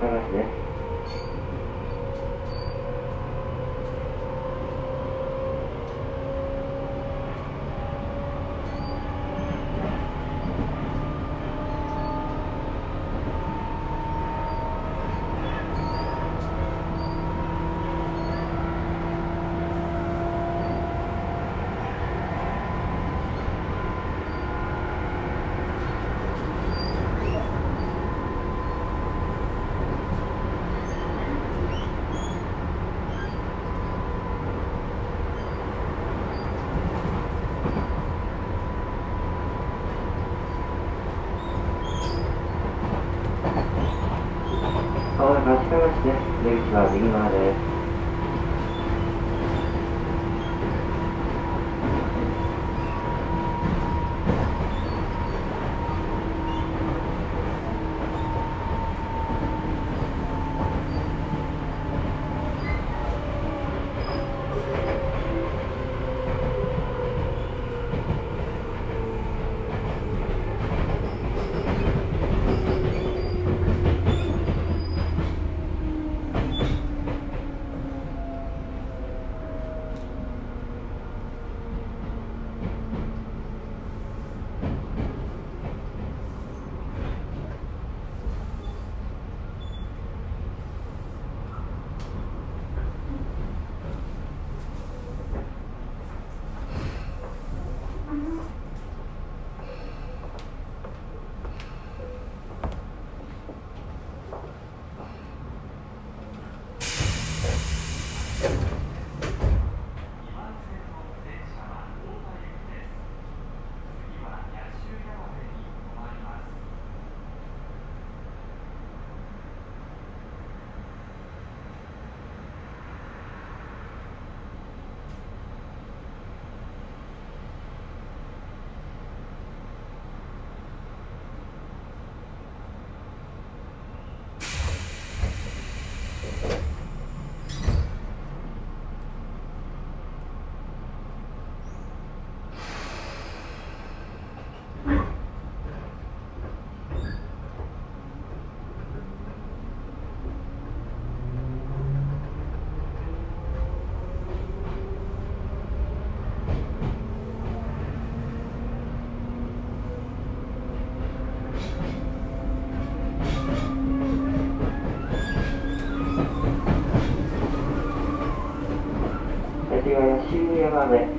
足利 nuevamente.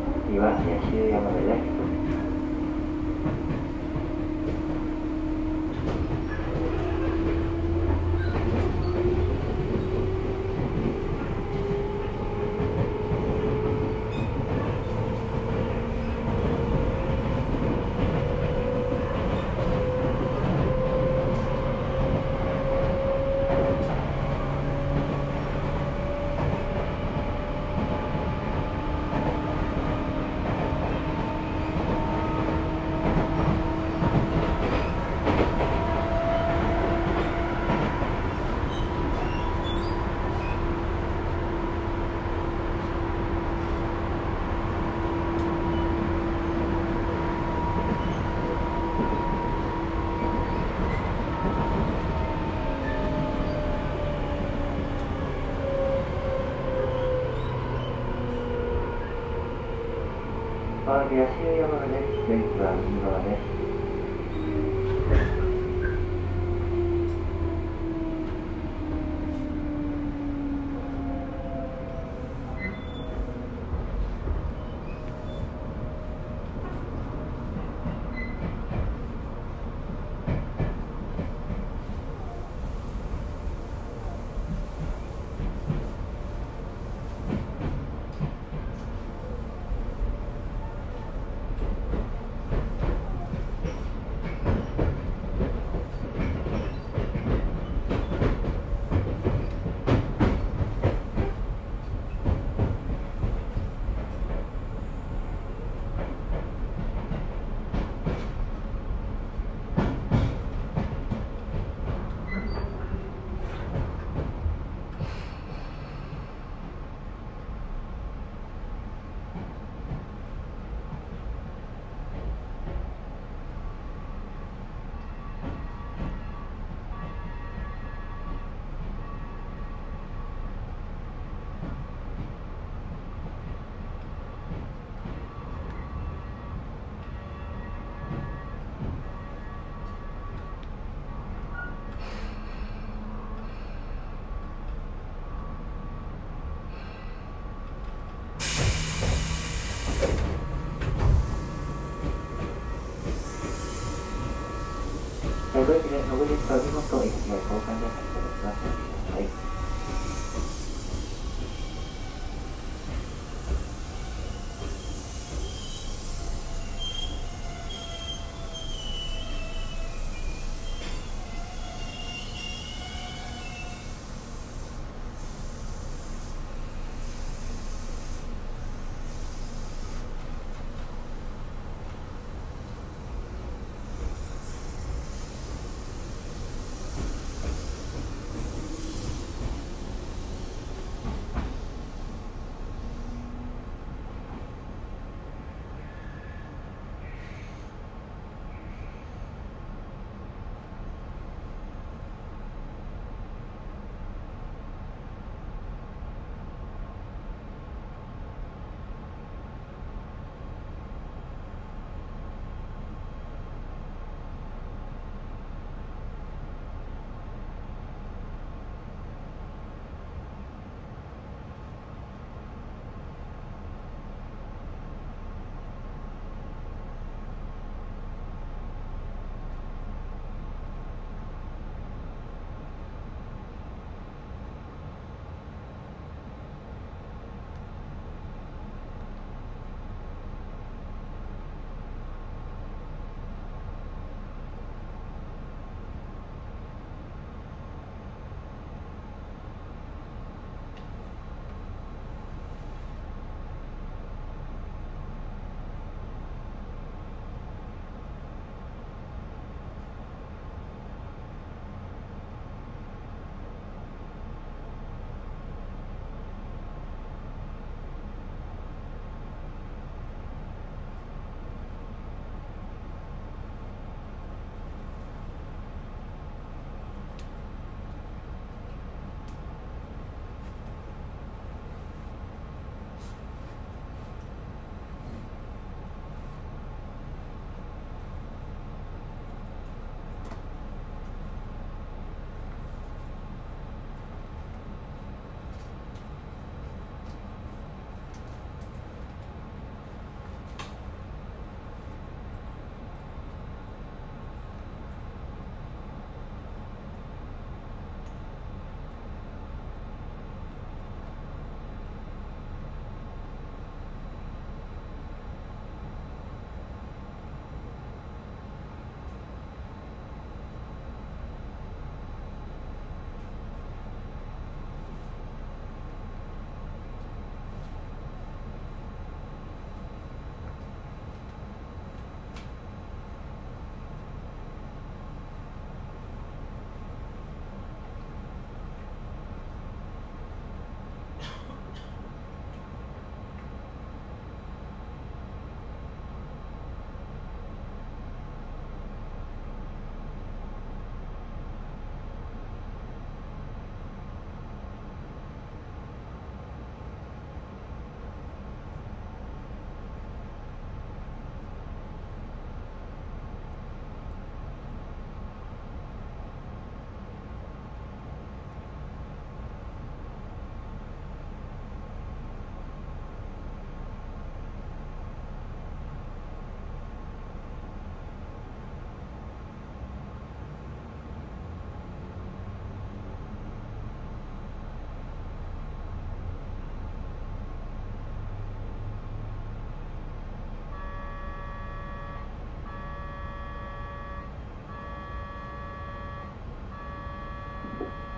えー、ドイツで上り使う荷物を駅へ交換です。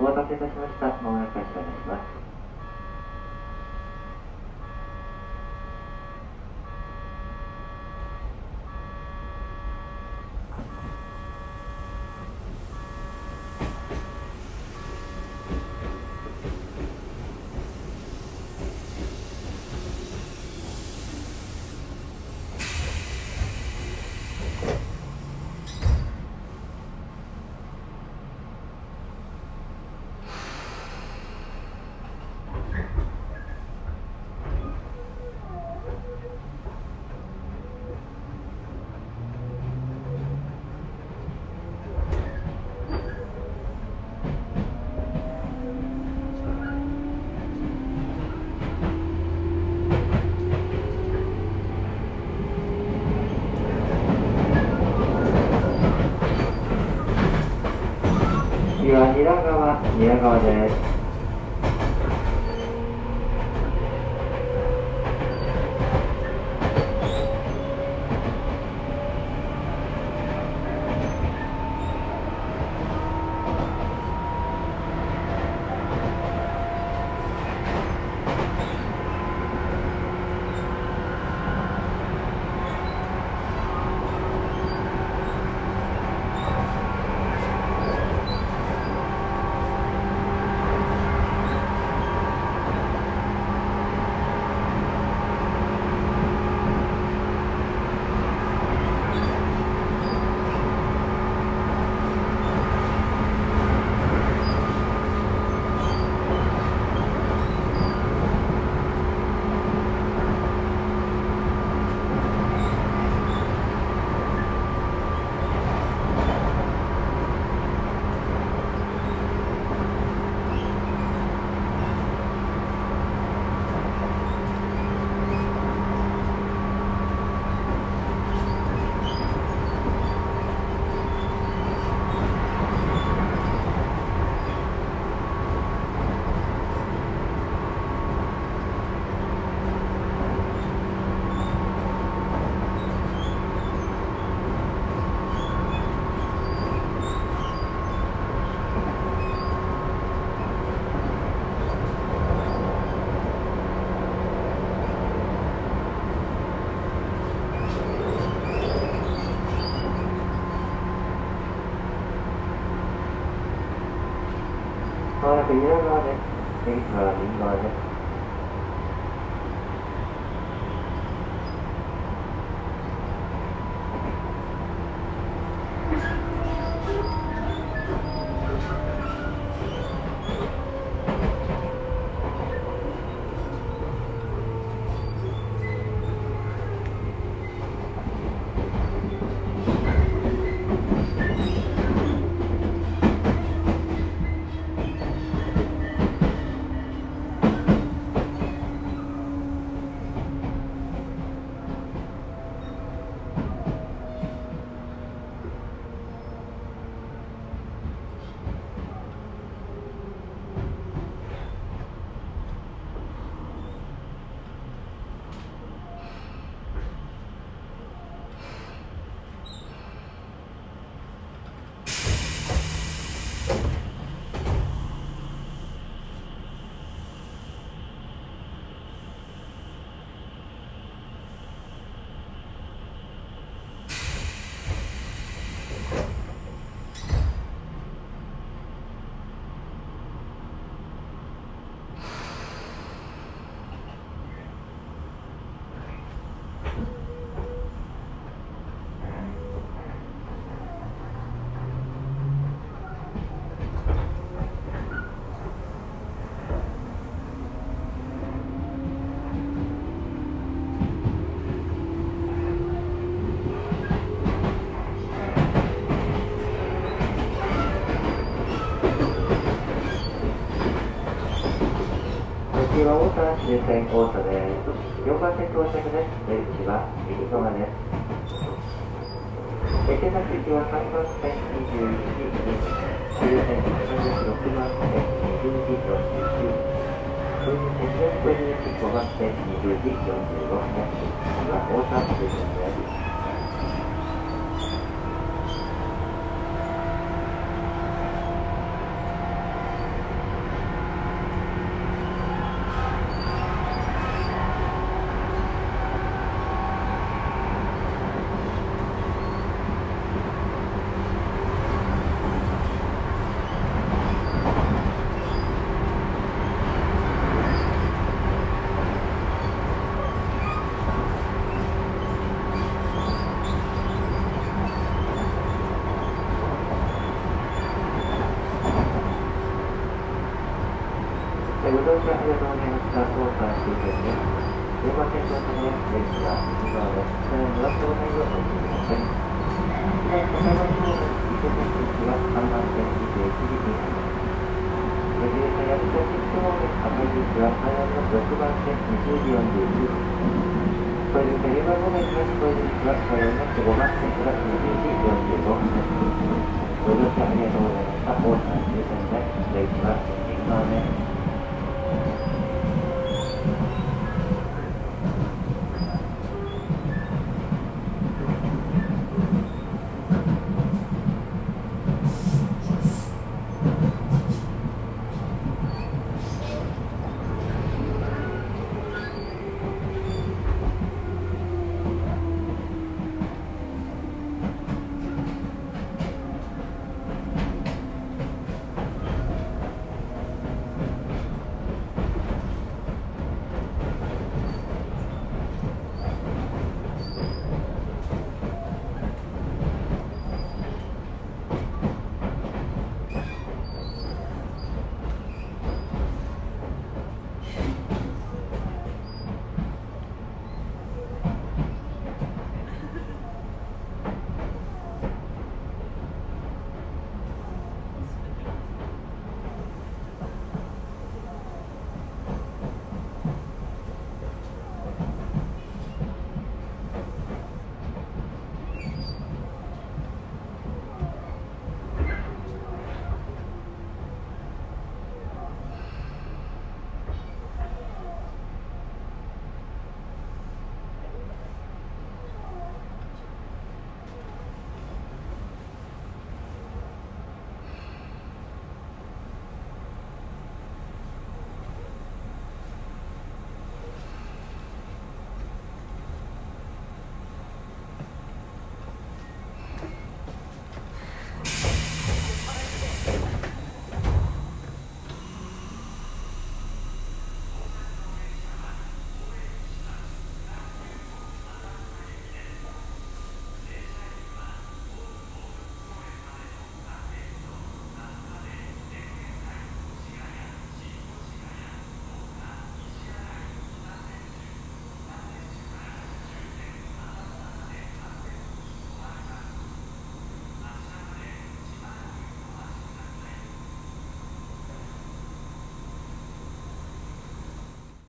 お待たせいたしました。まもなく開始いたします。次はニラ川、ニ次は大田終点大田です。4番線到着です。出口は右側です。え手先は3番線21に、終点36番線20時49、そういう線で5番線20時45分です。次は大田終点です。